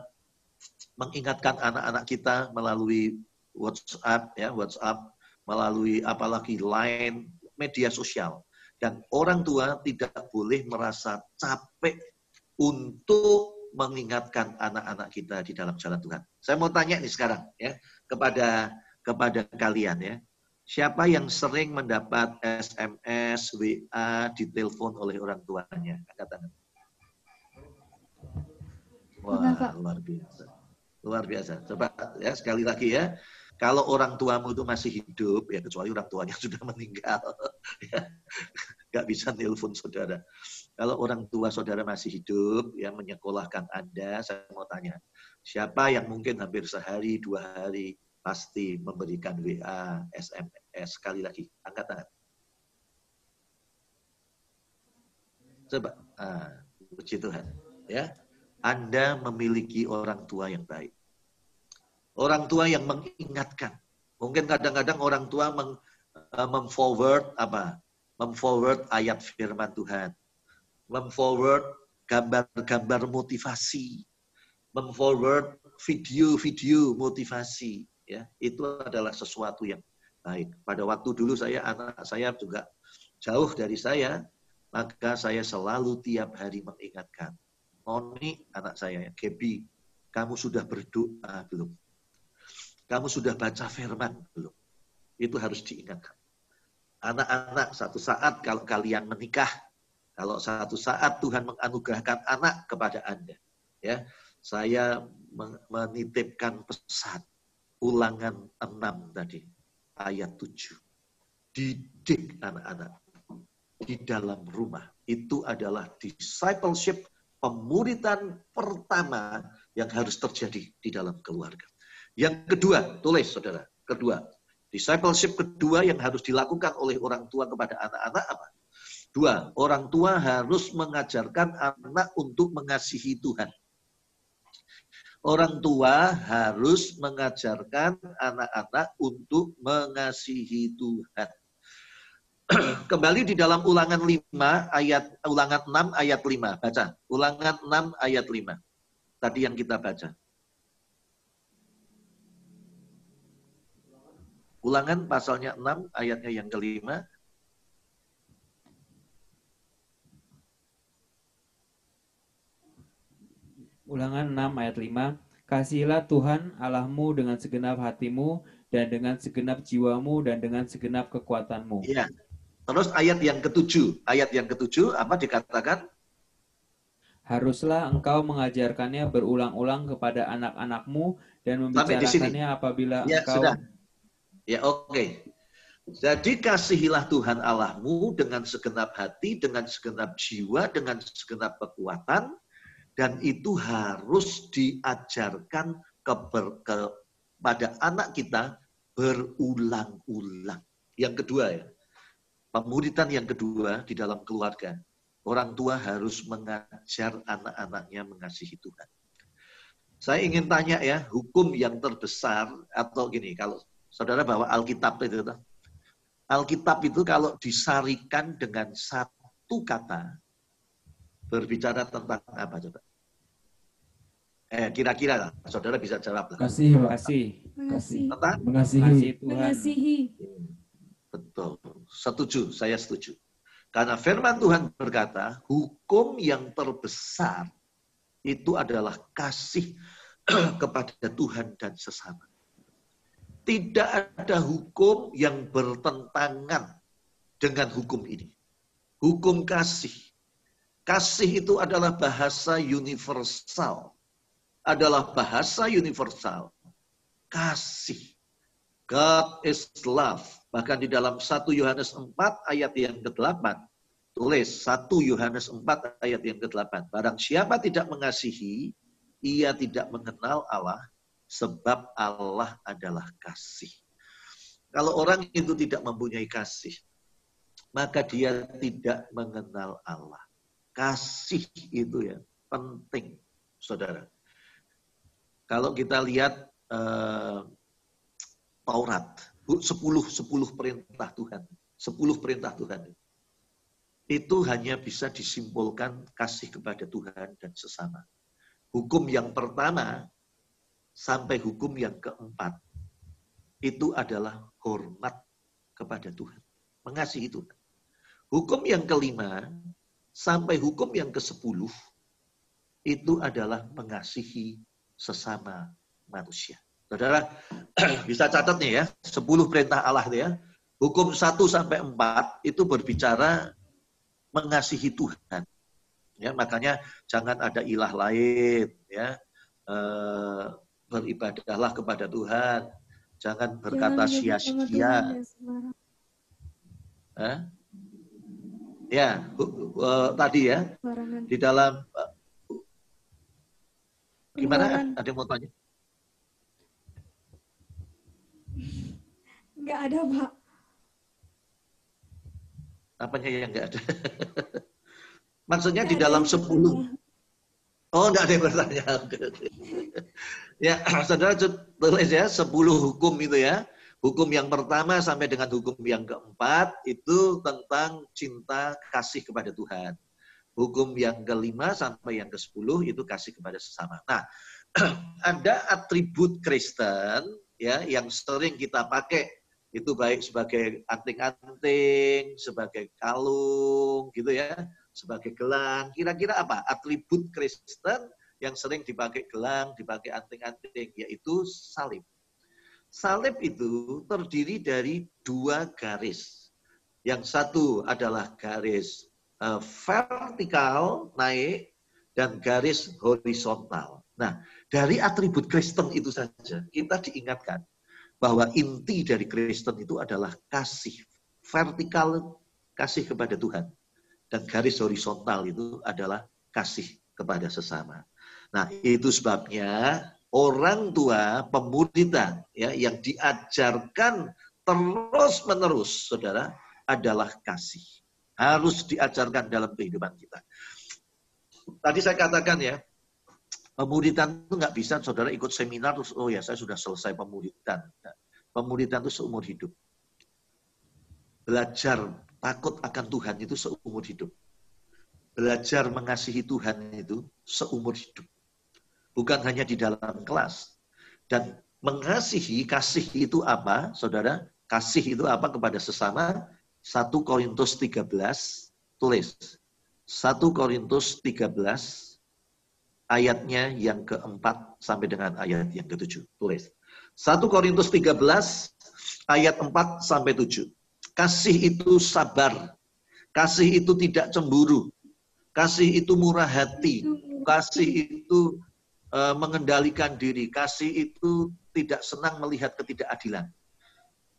mengingatkan anak-anak kita melalui WhatsApp ya, WhatsApp, melalui apalagi Line, media sosial. Dan orang tua tidak boleh merasa capek untuk mengingatkan anak-anak kita di dalam jalan Tuhan. Saya mau tanya nih sekarang ya kepada kepada kalian ya. Siapa yang sering mendapat SMS, WA, ditelepon oleh orang tuanya? Angkat tangan. Wah, luar biasa. Luar biasa. Coba ya sekali lagi ya. Kalau orang tuamu itu masih hidup, ya kecuali orang tuanya (laughs) sudah meninggal, ya, nggak bisa telepon saudara. Kalau orang tua saudara masih hidup, yang menyekolahkan Anda, saya mau tanya, siapa yang mungkin hampir sehari, dua hari pasti memberikan WA, SMS, sekali lagi, angkat tangan. Coba, ah, puji Tuhan. Ya, Anda memiliki orang tua yang baik. Orang tua yang mengingatkan. Mungkin kadang-kadang orang tua meng, uh, memforward apa? Memforward ayat firman Tuhan memforward gambar-gambar motivasi, memforward video-video motivasi, ya itu adalah sesuatu yang baik. Pada waktu dulu saya anak saya juga jauh dari saya, maka saya selalu tiap hari mengingatkan, Moni anak saya, Gebi, kamu sudah berdoa belum? Kamu sudah baca firman belum? Itu harus diingatkan. Anak-anak, satu saat kalau kalian menikah, kalau satu saat Tuhan menganugerahkan anak kepada Anda, ya, saya menitipkan pesan ulangan 6 tadi, ayat 7. Didik anak-anak di dalam rumah. Itu adalah discipleship, pemuritan pertama yang harus terjadi di dalam keluarga. Yang kedua, tulis saudara, kedua. Discipleship kedua yang harus dilakukan oleh orang tua kepada anak-anak apa? Dua, orang tua harus mengajarkan anak untuk mengasihi Tuhan. Orang tua harus mengajarkan anak-anak untuk mengasihi Tuhan. (clears throat) Kembali di dalam ulangan 5 ayat ulangan 6 ayat 5. Baca. Ulangan 6 ayat 5. Tadi yang kita baca. Ulangan pasalnya 6 ayatnya yang kelima. Ulangan 6 ayat 5. Kasihilah Tuhan Allahmu dengan segenap hatimu dan dengan segenap jiwamu dan dengan segenap kekuatanmu. Iya. Terus ayat yang ketujuh. Ayat yang ketujuh apa dikatakan? Haruslah engkau mengajarkannya berulang-ulang kepada anak-anakmu dan membicarakannya apabila ya, engkau... Sudah. Ya oke. Okay. Jadi kasihilah Tuhan Allahmu dengan segenap hati, dengan segenap jiwa, dengan segenap kekuatan, dan itu harus diajarkan keber, kepada anak kita berulang-ulang. Yang kedua ya, pemuritan yang kedua di dalam keluarga. Orang tua harus mengajar anak-anaknya mengasihi Tuhan. Saya ingin tanya ya, hukum yang terbesar atau gini, kalau saudara bawa Alkitab itu, Alkitab itu kalau disarikan dengan satu kata, berbicara tentang apa coba? Eh, kira-kira saudara bisa jawab. Kasih, kasih. Mengasihi. Mengasihi Tuhan. Mengasihi. Betul. Setuju, saya setuju. Karena firman Tuhan berkata, hukum yang terbesar itu adalah kasih (clears throat) kepada Tuhan dan sesama. Tidak ada hukum yang bertentangan dengan hukum ini. Hukum kasih. Kasih itu adalah bahasa universal adalah bahasa universal. Kasih. God is love. Bahkan di dalam 1 Yohanes 4 ayat yang ke-8. Tulis 1 Yohanes 4 ayat yang ke-8. Barang siapa tidak mengasihi, ia tidak mengenal Allah, sebab Allah adalah kasih. Kalau orang itu tidak mempunyai kasih, maka dia tidak mengenal Allah. Kasih itu ya penting, saudara. Kalau kita lihat uh, Taurat, 10 10 perintah Tuhan, 10 perintah Tuhan itu hanya bisa disimpulkan kasih kepada Tuhan dan sesama. Hukum yang pertama sampai hukum yang keempat itu adalah hormat kepada Tuhan. Mengasihi Tuhan. Hukum yang kelima sampai hukum yang ke-10 itu adalah mengasihi sesama manusia. Saudara (clears throat) bisa catat nih ya, 10 perintah Allah ya. Hukum 1 sampai 4 itu berbicara mengasihi Tuhan. Ya, makanya jangan ada ilah lain ya. E, beribadahlah kepada Tuhan. Jangan berkata sia-sia. Eh? Ya, uh, tadi ya di dalam gimana? Ada yang mau tanya? Enggak ada, Pak. Apanya yang enggak ada? (laughs) Maksudnya di dalam sepuluh. Oh, enggak ada yang bertanya. (laughs) ya, saudara tulis ya, sepuluh hukum itu ya. Hukum yang pertama sampai dengan hukum yang keempat itu tentang cinta kasih kepada Tuhan. Hukum yang kelima sampai yang ke sepuluh itu kasih kepada sesama. Nah, (clears throat) ada atribut Kristen ya yang sering kita pakai itu baik sebagai anting-anting, sebagai kalung gitu ya sebagai gelang. Kira-kira apa? Atribut Kristen yang sering dipakai gelang, dipakai anting-anting, yaitu salib. Salib itu terdiri dari dua garis. Yang satu adalah garis uh, vertikal naik dan garis horizontal. Nah, dari atribut Kristen itu saja kita diingatkan bahwa inti dari Kristen itu adalah kasih vertikal kasih kepada Tuhan dan garis horizontal itu adalah kasih kepada sesama. Nah, itu sebabnya orang tua pemuridan ya yang diajarkan terus-menerus Saudara adalah kasih. Harus diajarkan dalam kehidupan kita. Tadi saya katakan ya, pemuridan itu nggak bisa saudara ikut seminar terus, oh ya saya sudah selesai pemuridan. Nah, pemuridan itu seumur hidup. Belajar takut akan Tuhan itu seumur hidup. Belajar mengasihi Tuhan itu seumur hidup. Bukan hanya di dalam kelas. Dan mengasihi, kasih itu apa, saudara? Kasih itu apa kepada sesama? 1 Korintus 13, tulis. 1 Korintus 13, ayatnya yang keempat sampai dengan ayat yang ketujuh. Tulis. 1 Korintus 13, ayat 4 sampai 7. Kasih itu sabar. Kasih itu tidak cemburu. Kasih itu murah hati. Kasih itu uh, mengendalikan diri. Kasih itu tidak senang melihat ketidakadilan.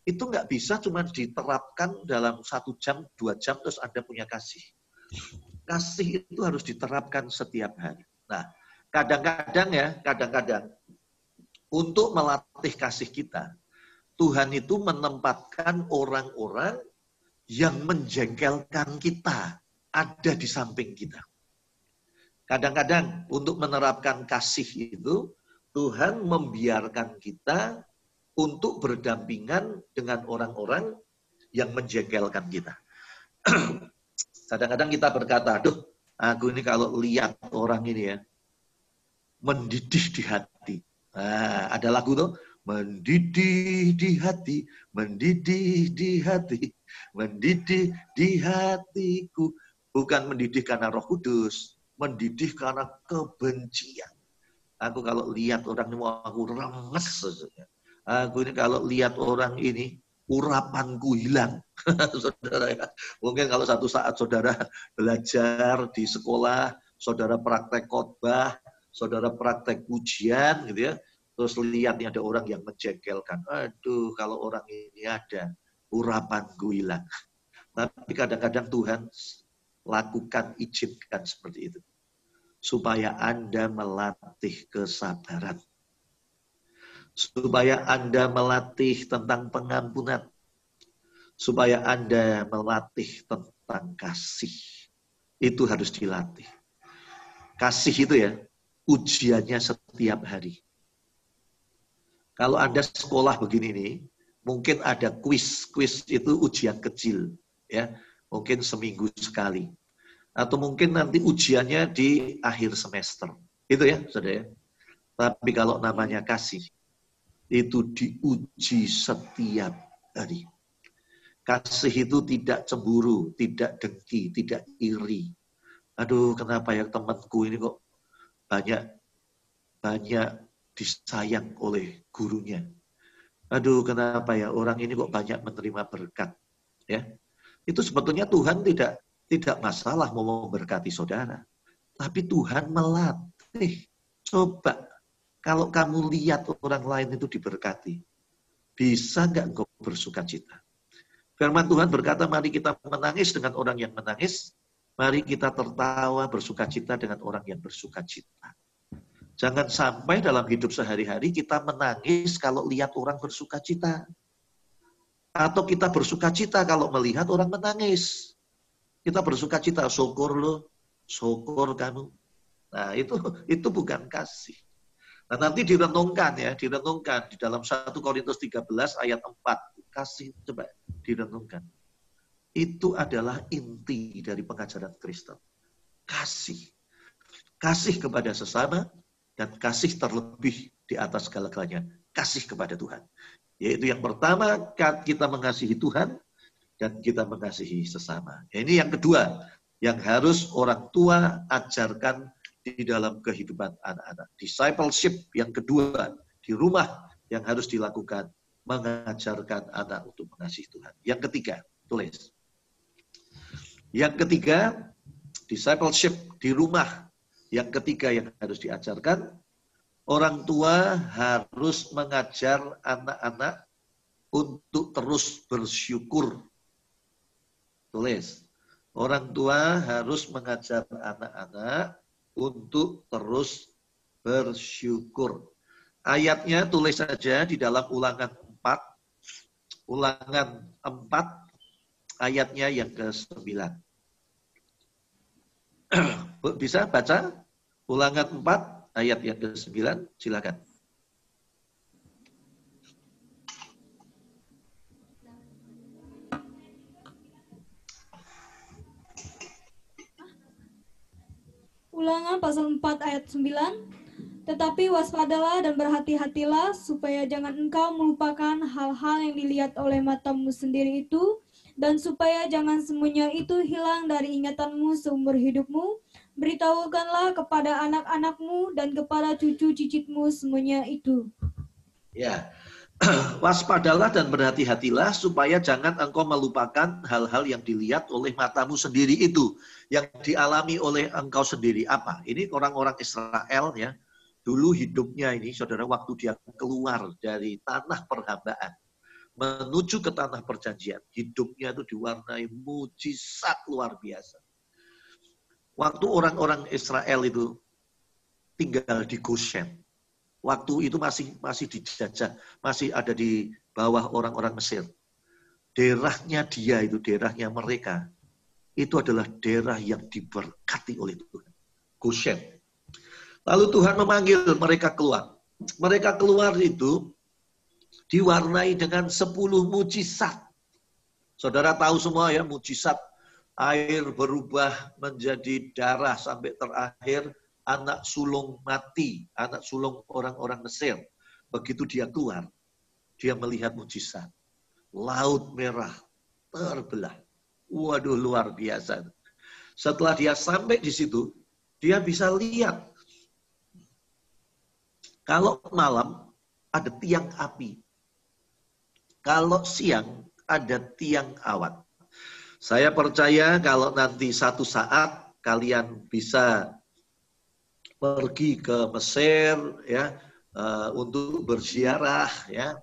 Itu nggak bisa cuma diterapkan dalam satu jam, dua jam, terus Anda punya kasih. Kasih itu harus diterapkan setiap hari. Nah, kadang-kadang ya, kadang-kadang untuk melatih kasih kita, Tuhan itu menempatkan orang-orang yang menjengkelkan kita ada di samping kita. Kadang-kadang untuk menerapkan kasih itu, Tuhan membiarkan kita untuk berdampingan dengan orang-orang yang menjengkelkan kita. (clears throat) Kadang-kadang kita berkata, aduh, aku ini kalau lihat orang ini ya, mendidih di hati. Nah, ada lagu tuh, mendidih di hati, mendidih di hati, mendidih di hatiku. Bukan mendidih karena roh kudus, mendidih karena kebencian. Aku kalau lihat orang ini mau aku remes saja. Aku ini kalau lihat orang ini, urapanku hilang. (laughs) saudara ya. Mungkin kalau satu saat saudara belajar di sekolah, saudara praktek khotbah, saudara praktek pujian gitu ya, Terus lihat nih ada orang yang menjengkelkan. Aduh, kalau orang ini ada, urapan gue hilang. (laughs) Tapi kadang-kadang Tuhan lakukan, izinkan seperti itu. Supaya Anda melatih kesabaran. Supaya Anda melatih tentang pengampunan. Supaya Anda melatih tentang kasih. Itu harus dilatih. Kasih itu ya, ujiannya setiap hari kalau Anda sekolah begini nih, mungkin ada kuis. Kuis itu ujian kecil, ya, mungkin seminggu sekali. Atau mungkin nanti ujiannya di akhir semester. Itu ya, saudara. Tapi kalau namanya kasih, itu diuji setiap hari. Kasih itu tidak cemburu, tidak dengki, tidak iri. Aduh, kenapa ya temanku ini kok banyak banyak disayang oleh gurunya. Aduh, kenapa ya orang ini kok banyak menerima berkat, ya? Itu sebetulnya Tuhan tidak tidak masalah mau memberkati saudara. Tapi Tuhan melatih. Coba kalau kamu lihat orang lain itu diberkati, bisa nggak engkau bersuka cita? Firman Tuhan berkata, mari kita menangis dengan orang yang menangis, mari kita tertawa bersuka cita dengan orang yang bersuka cita. Jangan sampai dalam hidup sehari-hari kita menangis kalau lihat orang bersuka cita. Atau kita bersuka cita kalau melihat orang menangis. Kita bersuka cita, syukur lo, syukur kamu. Nah itu itu bukan kasih. Nah, nanti direnungkan ya, direnungkan di dalam 1 Korintus 13 ayat 4. Kasih, coba direnungkan. Itu adalah inti dari pengajaran Kristen. Kasih. Kasih kepada sesama dan kasih terlebih di atas segala-galanya. Kasih kepada Tuhan. Yaitu yang pertama, kita mengasihi Tuhan dan kita mengasihi sesama. Ini yang kedua, yang harus orang tua ajarkan di dalam kehidupan anak-anak. Discipleship yang kedua di rumah yang harus dilakukan mengajarkan anak untuk mengasihi Tuhan. Yang ketiga, tulis. Yang ketiga, discipleship di rumah. Yang ketiga yang harus diajarkan, orang tua harus mengajar anak-anak untuk terus bersyukur. Tulis. Orang tua harus mengajar anak-anak untuk terus bersyukur. Ayatnya tulis saja di dalam ulangan 4. Ulangan 4 ayatnya yang ke-9. (clears throat) Bisa baca ulangan 4 ayat yang ke-9? Silakan. Ulangan pasal 4 ayat 9. Tetapi waspadalah dan berhati-hatilah supaya jangan engkau melupakan hal-hal yang dilihat oleh matamu sendiri itu dan supaya jangan semuanya itu hilang dari ingatanmu seumur hidupmu. Beritahukanlah kepada anak-anakmu dan kepada cucu cicitmu semuanya itu. Ya, (clears throat) waspadalah dan berhati-hatilah supaya jangan engkau melupakan hal-hal yang dilihat oleh matamu sendiri itu yang dialami oleh engkau sendiri. Apa? Ini orang-orang Israel ya. Dulu hidupnya ini saudara waktu dia keluar dari tanah perhambaan menuju ke tanah perjanjian hidupnya itu diwarnai mujizat luar biasa. Waktu orang-orang Israel itu tinggal di Goshen waktu itu masih masih dijajah, masih ada di bawah orang-orang Mesir. Daerahnya dia itu, daerahnya mereka, itu adalah daerah yang diberkati oleh Tuhan. Goshen. Lalu Tuhan memanggil mereka keluar. Mereka keluar itu diwarnai dengan sepuluh mujizat. Saudara tahu semua ya, mujizat air berubah menjadi darah sampai terakhir anak sulung mati, anak sulung orang-orang Mesir. Begitu dia keluar, dia melihat mujizat. Laut merah terbelah. Waduh luar biasa. Setelah dia sampai di situ, dia bisa lihat. Kalau malam ada tiang api. Kalau siang ada tiang awan. Saya percaya kalau nanti satu saat kalian bisa pergi ke Mesir ya uh, untuk berziarah ya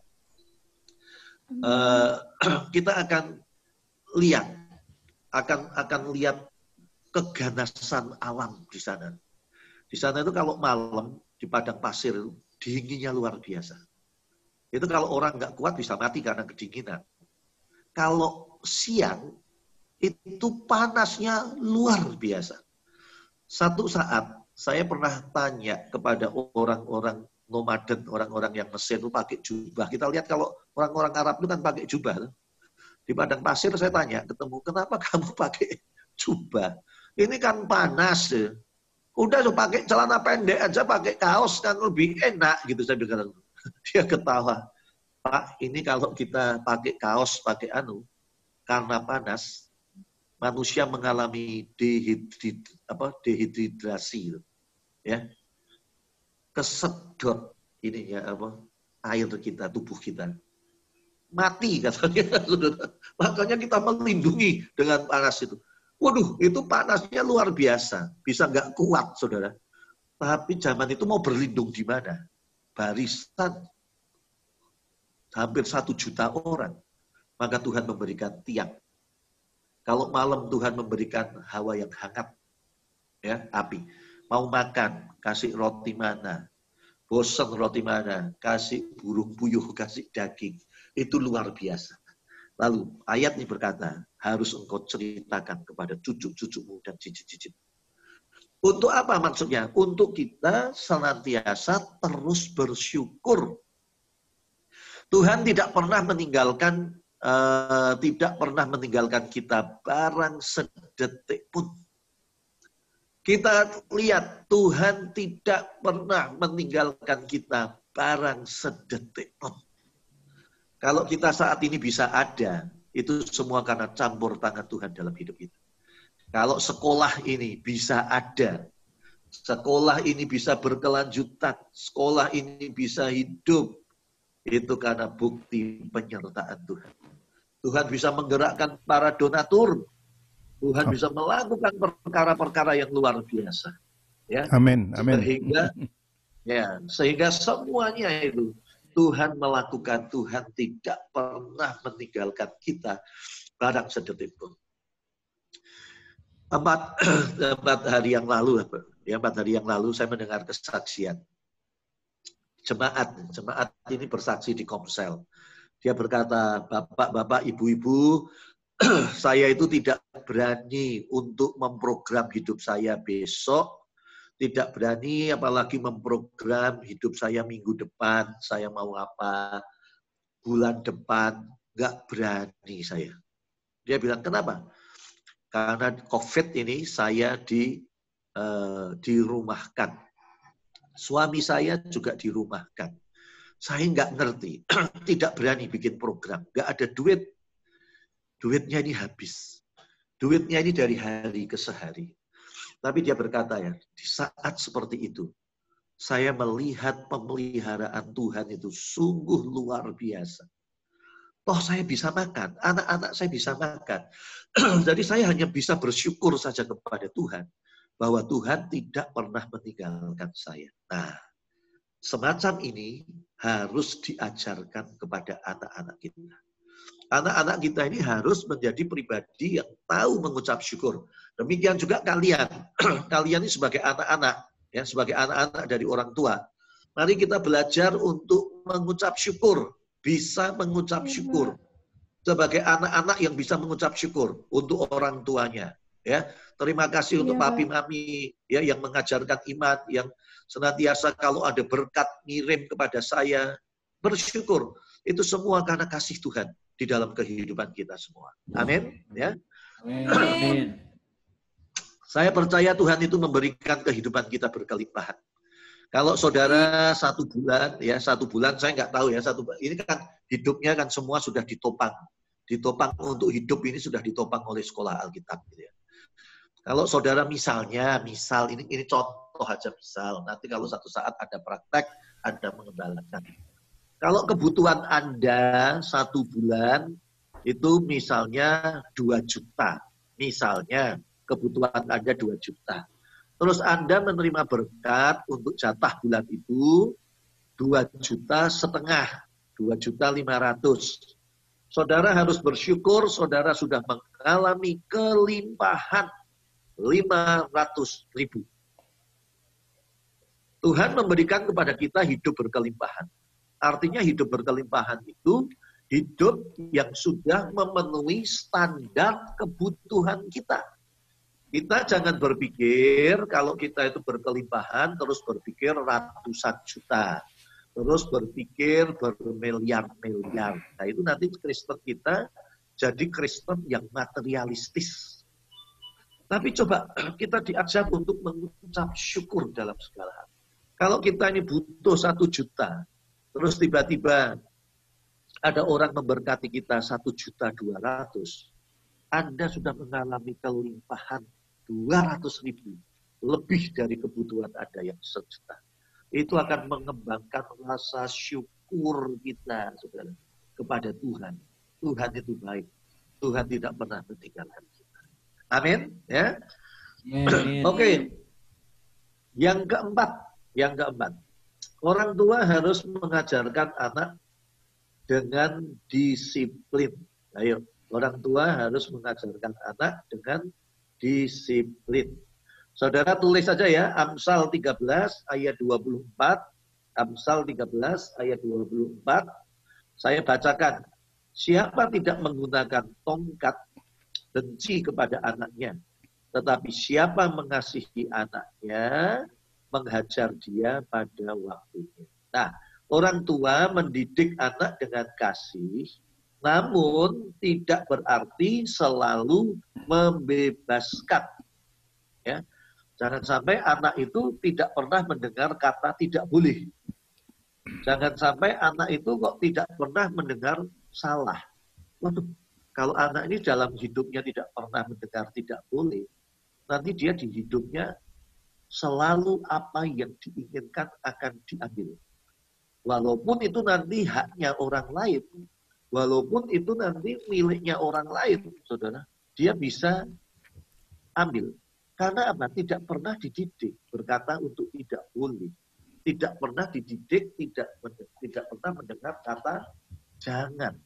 uh, (clears throat) kita akan lihat akan akan lihat keganasan alam di sana di sana itu kalau malam di padang pasir dinginnya luar biasa itu kalau orang nggak kuat bisa mati karena kedinginan kalau siang itu panasnya luar biasa satu saat saya pernah tanya kepada orang-orang nomaden, orang-orang yang Mesir itu pakai jubah. Kita lihat kalau orang-orang Arab itu kan pakai jubah. Di padang pasir saya tanya, ketemu, kenapa kamu (laughs) pakai jubah? Ini kan panas. Ya. Udah tuh pakai celana pendek aja, pakai kaos kan lebih enak gitu saya bilang. (laughs) Dia ketawa. Pak, ini kalau kita pakai kaos, pakai anu, karena panas, manusia mengalami dehidrid, apa, dehidrasi. Ya. Kesedot ini ya apa air kita, tubuh kita. Mati katanya. (laughs) Makanya kita melindungi dengan panas itu. Waduh, itu panasnya luar biasa. Bisa nggak kuat, saudara. Tapi zaman itu mau berlindung di mana? Barisan hampir satu juta orang. Maka Tuhan memberikan tiang. Kalau malam Tuhan memberikan hawa yang hangat, ya api. Mau makan, kasih roti mana. Bosan roti mana, kasih burung puyuh, kasih daging. Itu luar biasa. Lalu ayat ini berkata, harus engkau ceritakan kepada cucu-cucumu dan cicit-cicit. Untuk apa maksudnya? Untuk kita senantiasa terus bersyukur. Tuhan tidak pernah meninggalkan uh, tidak pernah meninggalkan kita barang sedetik pun. Kita lihat Tuhan tidak pernah meninggalkan kita barang sedetik pun. Kalau kita saat ini bisa ada, itu semua karena campur tangan Tuhan dalam hidup kita. Kalau sekolah ini bisa ada, sekolah ini bisa berkelanjutan, sekolah ini bisa hidup, itu karena bukti penyertaan Tuhan. Tuhan bisa menggerakkan para donatur. Tuhan bisa melakukan perkara-perkara yang luar biasa. Ya. Amin. Amin. Sehingga ya, sehingga semuanya itu Tuhan melakukan, Tuhan tidak pernah meninggalkan kita barang sedetik pun. Empat, (clears throat) empat hari yang lalu, ya empat hari yang lalu saya mendengar kesaksian jemaat, jemaat ini bersaksi di Komsel. Dia berkata, bapak-bapak, ibu-ibu, (clears throat) saya itu tidak berani untuk memprogram hidup saya besok tidak berani apalagi memprogram hidup saya minggu depan, saya mau apa, bulan depan, nggak berani saya. Dia bilang, kenapa? Karena COVID ini saya di uh, dirumahkan. Suami saya juga dirumahkan. Saya nggak ngerti, (clears throat) tidak berani bikin program, nggak ada duit. Duitnya ini habis. Duitnya ini dari hari ke sehari. Tapi dia berkata ya, di saat seperti itu, saya melihat pemeliharaan Tuhan itu sungguh luar biasa. Toh saya bisa makan, anak-anak saya bisa makan. (clears throat) Jadi saya hanya bisa bersyukur saja kepada Tuhan bahwa Tuhan tidak pernah meninggalkan saya. Nah, semacam ini harus diajarkan kepada anak-anak kita. Anak-anak kita ini harus menjadi pribadi yang tahu mengucap syukur. Demikian juga kalian. (clears throat) kalian ini sebagai anak-anak, ya sebagai anak-anak dari orang tua. Mari kita belajar untuk mengucap syukur, bisa mengucap iya, syukur. Sebagai anak-anak yang bisa mengucap syukur untuk orang tuanya, ya. Terima kasih untuk iya, papi mami ya yang mengajarkan iman, yang senantiasa kalau ada berkat ngirim kepada saya, bersyukur. Itu semua karena kasih Tuhan di dalam kehidupan kita semua. Amin. Ya. Amin. Saya percaya Tuhan itu memberikan kehidupan kita berkelimpahan. Kalau saudara satu bulan, ya satu bulan saya nggak tahu ya satu ini kan hidupnya kan semua sudah ditopang, ditopang untuk hidup ini sudah ditopang oleh sekolah Alkitab. Gitu ya. Kalau saudara misalnya, misal ini ini contoh aja misal, nanti kalau satu saat ada praktek, ada mengembalakan. Kalau kebutuhan Anda satu bulan itu misalnya 2 juta. Misalnya kebutuhan Anda 2 juta. Terus Anda menerima berkat untuk jatah bulan itu 2 juta setengah. 2 juta 500. Saudara harus bersyukur saudara sudah mengalami kelimpahan 500 ribu. Tuhan memberikan kepada kita hidup berkelimpahan. Artinya hidup berkelimpahan itu hidup yang sudah memenuhi standar kebutuhan kita. Kita jangan berpikir kalau kita itu berkelimpahan terus berpikir ratusan juta. Terus berpikir bermiliar-miliar. Nah itu nanti Kristen kita jadi Kristen yang materialistis. Tapi coba (clears throat) kita diajar untuk mengucap syukur dalam segala hal. Kalau kita ini butuh satu juta, terus tiba-tiba ada orang memberkati kita satu juta dua ratus, Anda sudah mengalami kelimpahan dua ratus ribu lebih dari kebutuhan Anda yang sejuta. Itu akan mengembangkan rasa syukur kita, saudara, kepada Tuhan. Tuhan itu baik. Tuhan tidak pernah meninggalkan kita. Amin. Ya. (clears throat) Oke. Okay. Yang keempat, yang keempat, orang tua harus mengajarkan anak dengan disiplin. Ayo, orang tua harus mengajarkan anak dengan disiplin. Saudara tulis saja ya, Amsal 13 ayat 24, Amsal 13 ayat 24. Saya bacakan. Siapa tidak menggunakan tongkat benci kepada anaknya, tetapi siapa mengasihi anaknya, menghajar dia pada waktunya. Nah, orang tua mendidik anak dengan kasih, namun tidak berarti selalu membebaskan. Ya, Jangan sampai anak itu tidak pernah mendengar kata tidak boleh. Jangan sampai anak itu kok tidak pernah mendengar salah. Waduh, kalau anak ini dalam hidupnya tidak pernah mendengar tidak boleh, nanti dia di hidupnya selalu apa yang diinginkan akan diambil. Walaupun itu nanti haknya orang lain, walaupun itu nanti miliknya orang lain, saudara, dia bisa ambil. Karena apa? Tidak pernah dididik berkata untuk tidak boleh. Tidak pernah dididik, tidak tidak pernah mendengar kata jangan.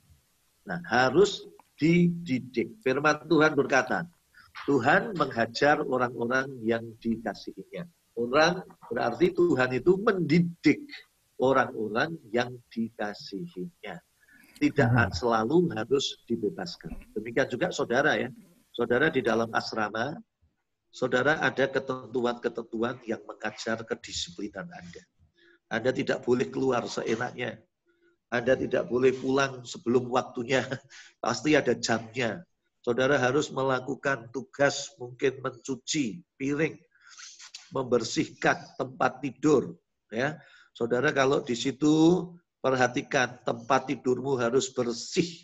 Nah, harus dididik. Firman Tuhan berkata, Tuhan menghajar orang-orang yang dikasihinya. Orang berarti Tuhan itu mendidik orang-orang yang dikasihinya. Tidak hmm. selalu harus dibebaskan. Demikian juga saudara ya. Saudara di dalam asrama Saudara ada ketentuan-ketentuan yang mengajar kedisiplinan Anda. Anda tidak boleh keluar seenaknya. Anda tidak boleh pulang sebelum waktunya. (laughs) Pasti ada jamnya. Saudara harus melakukan tugas mungkin mencuci piring, membersihkan tempat tidur. Ya, Saudara kalau di situ perhatikan tempat tidurmu harus bersih.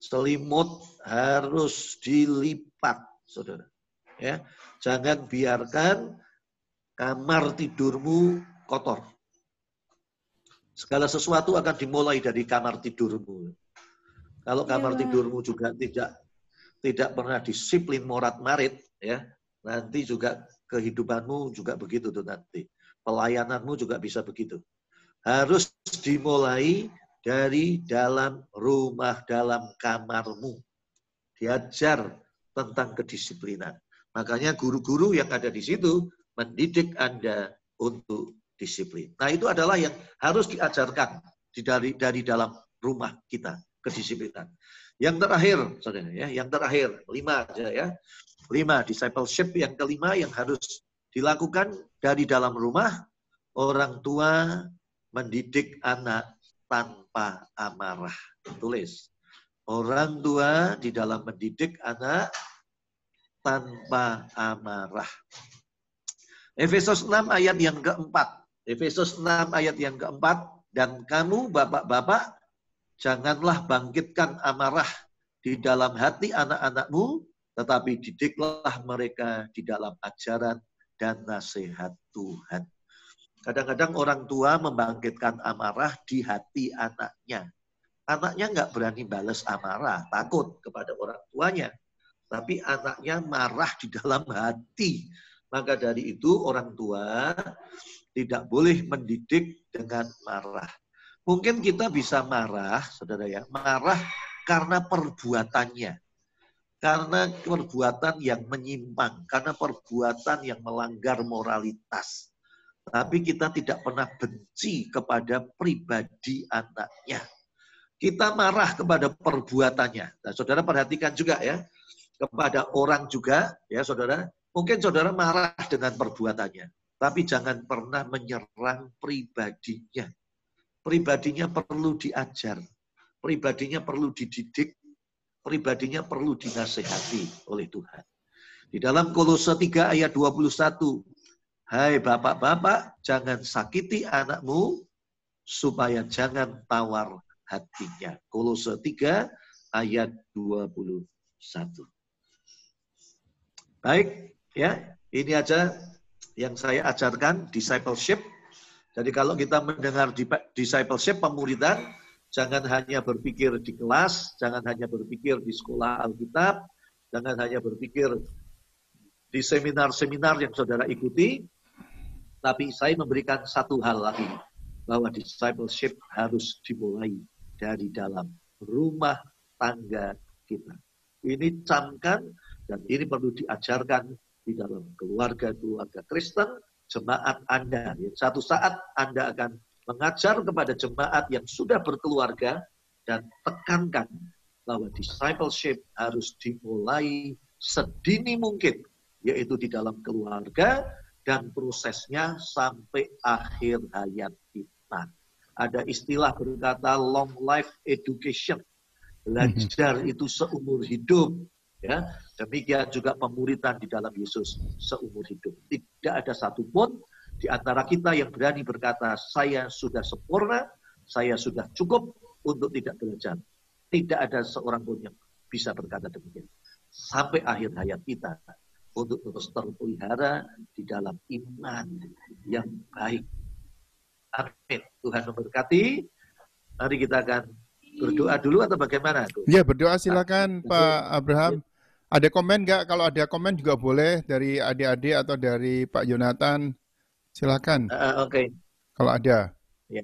Selimut harus dilipat, saudara. Ya, jangan biarkan kamar tidurmu kotor. Segala sesuatu akan dimulai dari kamar tidurmu. Kalau kamar ya, tidurmu juga tidak tidak pernah disiplin morat marit, ya nanti juga kehidupanmu juga begitu tuh nanti. Pelayananmu juga bisa begitu. Harus dimulai dari dalam rumah, dalam kamarmu. Diajar tentang kedisiplinan. Makanya guru-guru yang ada di situ mendidik Anda untuk disiplin. Nah itu adalah yang harus diajarkan dari dari dalam rumah kita kedisiplinan. Yang terakhir, saudara ya, yang terakhir lima aja ya, lima discipleship yang kelima yang harus dilakukan dari dalam rumah orang tua mendidik anak tanpa amarah. Tulis. Orang tua di dalam mendidik anak tanpa amarah. Efesus 6 ayat yang keempat. Efesus 6 ayat yang keempat. Dan kamu bapak-bapak, janganlah bangkitkan amarah di dalam hati anak-anakmu, tetapi didiklah mereka di dalam ajaran dan nasihat Tuhan. Kadang-kadang orang tua membangkitkan amarah di hati anaknya. Anaknya nggak berani balas amarah, takut kepada orang tuanya tapi anaknya marah di dalam hati. Maka dari itu orang tua tidak boleh mendidik dengan marah. Mungkin kita bisa marah, saudara ya, marah karena perbuatannya. Karena perbuatan yang menyimpang, karena perbuatan yang melanggar moralitas. Tapi kita tidak pernah benci kepada pribadi anaknya. Kita marah kepada perbuatannya. Nah, saudara perhatikan juga ya, kepada orang juga, ya saudara, mungkin saudara marah dengan perbuatannya, tapi jangan pernah menyerang pribadinya. Pribadinya perlu diajar, pribadinya perlu dididik, pribadinya perlu dinasehati oleh Tuhan. Di dalam Kolose 3 ayat 21, Hai bapak-bapak, jangan sakiti anakmu supaya jangan tawar hatinya. Kolose 3 ayat 21. Baik, ya. Ini aja yang saya ajarkan discipleship. Jadi kalau kita mendengar discipleship pemuridan, jangan hanya berpikir di kelas, jangan hanya berpikir di sekolah Alkitab, jangan hanya berpikir di seminar-seminar yang saudara ikuti, tapi saya memberikan satu hal lagi, bahwa discipleship harus dimulai dari dalam rumah tangga kita. Ini camkan dan ini perlu diajarkan di dalam keluarga-keluarga Kristen, jemaat Anda. Satu saat Anda akan mengajar kepada jemaat yang sudah berkeluarga dan tekankan bahwa discipleship harus dimulai sedini mungkin, yaitu di dalam keluarga dan prosesnya sampai akhir hayat kita. Ada istilah berkata long life education. Belajar itu seumur hidup. Ya, demikian juga pemuritan di dalam Yesus seumur hidup. Tidak ada satupun di antara kita yang berani berkata, saya sudah sempurna, saya sudah cukup untuk tidak belajar. Tidak ada seorang pun yang bisa berkata demikian. Sampai akhir hayat kita, untuk terus terpelihara di dalam iman yang baik. Amin. Tuhan memberkati. Mari kita akan berdoa dulu atau bagaimana? Ya, berdoa silakan Pak Abraham. Ada komen nggak? Kalau ada komen juga boleh dari adik-adik atau dari Pak Yonatan. Silakan. Uh, Oke. Okay. Kalau ada. Ya.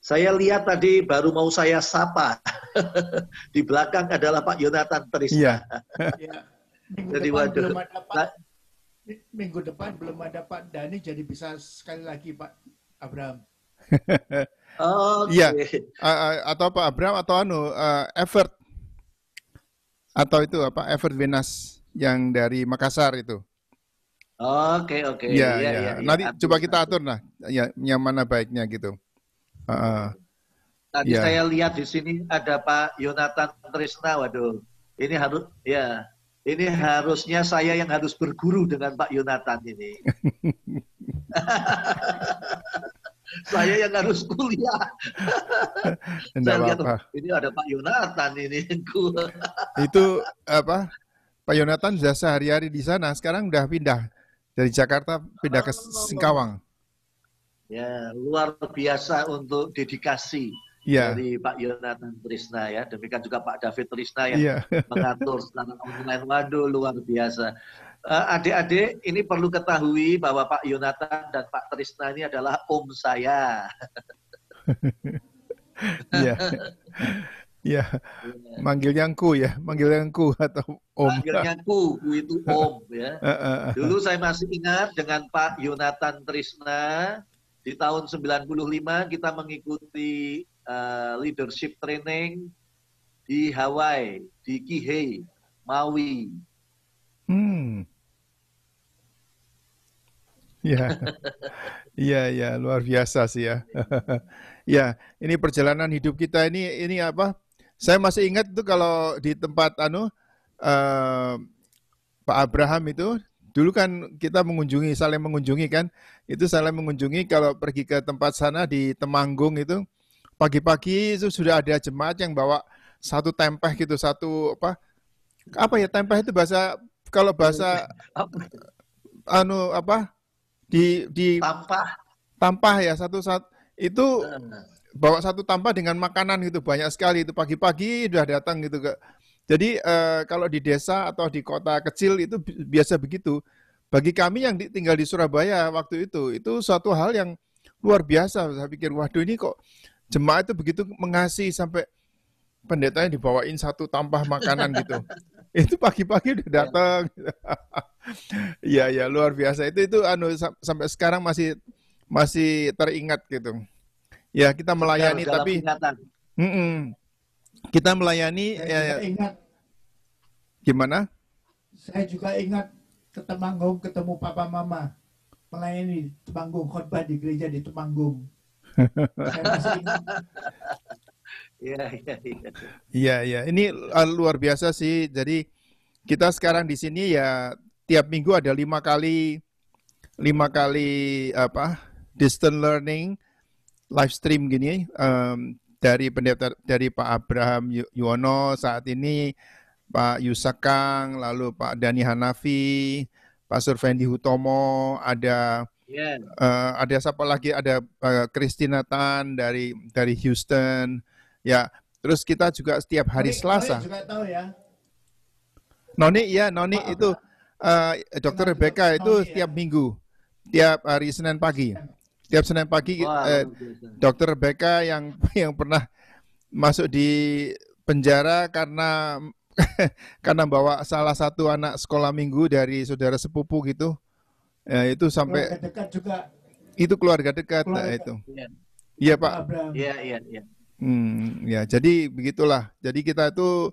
Saya lihat tadi baru mau saya sapa. (laughs) Di belakang adalah Pak Yonatan Trisna. Iya. (laughs) ya. Minggu jadi depan waduh. belum ada Pak. Minggu depan belum ada Pak Dani jadi bisa sekali lagi Pak Abraham. (laughs) oh, iya. Okay. Uh, atau Pak Abraham atau anu uh, Evert atau itu apa Evert Venas yang dari Makassar itu. Oke oke. Iya iya. Ya, Nanti ya, coba kita atur nah, ya yang mana baiknya gitu. Uh, Tadi ya. saya lihat di sini ada Pak Yonatan Trisna, waduh, ini harus ya, ini harusnya saya yang harus berguru dengan Pak Yonatan ini. (laughs) saya yang harus kuliah. saya lihat, apa. ini ada Pak Yonatan ini. Itu apa? Pak Yonatan sudah sehari-hari di sana, sekarang udah pindah dari Jakarta pindah ke Singkawang. Ya, luar biasa untuk dedikasi ya. dari Pak Yonatan Trisna ya. Demikian juga Pak David Trisna yang ya. (laughs) mengatur secara online. Waduh, luar biasa. Eh, adik-adik, uh, ini perlu ketahui bahwa Pak Yonatan dan Pak Trisna ini adalah om saya. (laughs) Iya. Iya. Manggilnya ku ya, manggilnya ku atau om. Manggilnya ku, ku itu om ya. (laughs) Dulu saya masih ingat dengan Pak Yonatan Trisna di tahun 95 kita mengikuti uh, leadership training di Hawaii, di Kihei, Maui. Hmm. Ya, iya, (laughs) ya, luar biasa sih ya. (laughs) ya, ini perjalanan hidup kita ini, ini apa? Saya masih ingat itu kalau di tempat anu uh, Pak Abraham itu dulu kan kita mengunjungi saling mengunjungi kan itu saling mengunjungi kalau pergi ke tempat sana di Temanggung itu pagi-pagi itu sudah ada jemaat yang bawa satu tempeh gitu satu apa apa ya tempeh itu bahasa kalau bahasa anu apa di di tampah. Tampah ya satu saat itu bawa satu tampah dengan makanan gitu banyak sekali itu pagi-pagi sudah datang gitu ke jadi eh, kalau di desa atau di kota kecil itu biasa begitu. Bagi kami yang di, tinggal di Surabaya waktu itu itu suatu hal yang luar biasa saya pikir waduh ini kok jemaah itu begitu mengasihi sampai pendetanya dibawain satu tampah makanan gitu. (laughs) Itu pagi-pagi udah datang. (laughs) Iya ya luar biasa. Itu itu anu sampai sekarang masih masih teringat gitu. Ya, kita melayani Dalam tapi mm -mm, kita melayani Saya ya, ingat. Gimana? Saya juga ingat ke Temanggung ketemu papa mama melayani Temanggung khotbah di gereja di Temanggung. Iya, iya, iya. Iya, iya. Ini uh, luar biasa sih. Jadi kita sekarang di sini ya tiap minggu ada lima kali lima kali apa distant learning live stream gini em, dari pendeta dari Pak Abraham Yu- Yuwono saat ini Pak Yusakang lalu Pak Dani Hanafi Pak Survendi Hutomo ada Ya. Eh, ada siapa lagi? Ada eh, Christina Tan dari dari Houston. Ya, terus kita juga setiap hari Noni- Selasa. Noni juga tahu ya. Noni, ya Noni Pak itu eh, Dokter Rebecca itu Noni, ya. setiap minggu, tiap hari Senin pagi. Tiap Senin pagi Wah, eh, luar biasa. Dokter Rebecca yang (laughs) yang pernah masuk di penjara karena (laughs) karena bawa salah satu anak sekolah minggu dari saudara sepupu gitu. Eh, itu sampai Keluarga dekat juga itu keluarga dekat nah, Keluarga. itu. Iya. Iya Pak. Iya, iya, iya. Hmm, ya, jadi begitulah. Jadi kita itu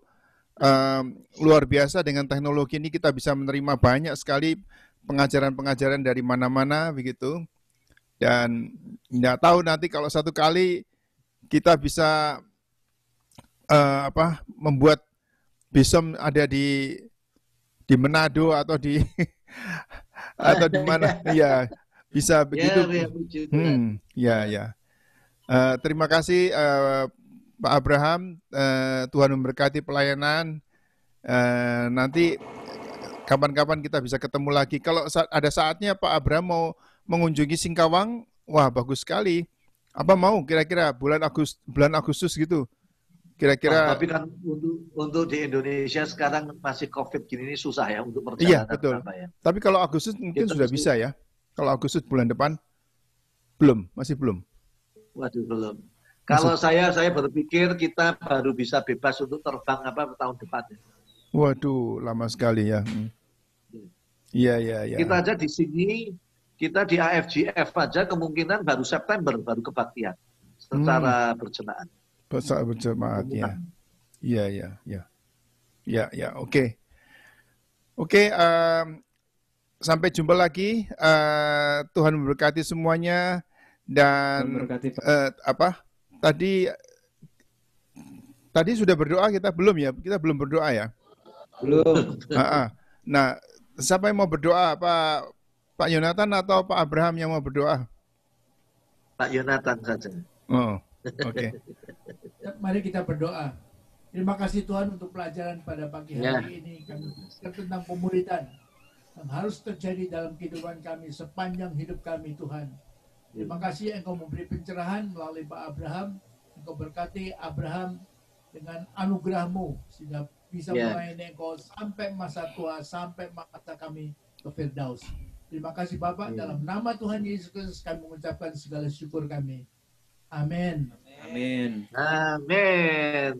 em, luar biasa dengan teknologi ini kita bisa menerima banyak sekali pengajaran-pengajaran dari mana-mana begitu. Dan nggak tahu nanti kalau satu kali kita bisa eh, apa membuat bisom ada di di Manado atau di (laughs) atau di (laughs) mana ya bisa begitu. Ya, ya. Hmm, ya, ya. Eh, terima kasih eh, Pak Abraham. Eh, Tuhan memberkati pelayanan. Eh, nanti kapan-kapan kita bisa ketemu lagi. Kalau sa- ada saatnya Pak Abraham mau mengunjungi Singkawang, wah bagus sekali. Apa mau kira-kira bulan Agustus bulan Agustus gitu? Kira-kira tapi kan untuk untuk di Indonesia sekarang masih COVID gini ini susah ya untuk Iya, perjalanan betul. apa ya. Tapi kalau Agustus mungkin Kita sudah mesti- bisa ya. Kalau Agustus bulan depan belum, masih belum. Waduh belum. Kalau saya saya berpikir kita baru bisa bebas untuk terbang apa tahun depan. ya. Waduh, lama sekali ya. Hmm. Iya, iya, iya. Kita aja di sini kita di AFGF aja kemungkinan baru September baru kebaktian secara Hmm. berjemaat. Besar berjemaat ya. Iya, iya, iya. Ya, ya, oke. Oke, em, sampai jumpa lagi. Eh, Tuhan memberkati semuanya dan Memberkati, eh, apa? Tadi tadi sudah berdoa kita belum ya? Kita belum berdoa ya? Belum. Ah, ah. Nah, siapa yang mau berdoa? Pak Pak Yonatan atau Pak Abraham yang mau berdoa? Pak Yonatan saja. Oh, oke. (laughs) Mari kita berdoa. Terima kasih Tuhan untuk pelajaran pada pagi Ya. hari ini. Kami tentang pemuridan yang harus terjadi dalam kehidupan kami sepanjang hidup kami Tuhan. Terima kasih Engkau memberi pencerahan melalui Pak Abraham. Engkau berkati Abraham dengan anugerahmu sehingga bisa Ya. melayani Engkau sampai masa tua, sampai masa kami ke Firdaus. Terima kasih Bapak, Ya. dalam nama Tuhan Yesus Kristus kami mengucapkan segala syukur kami. Amin. Amin. Amin.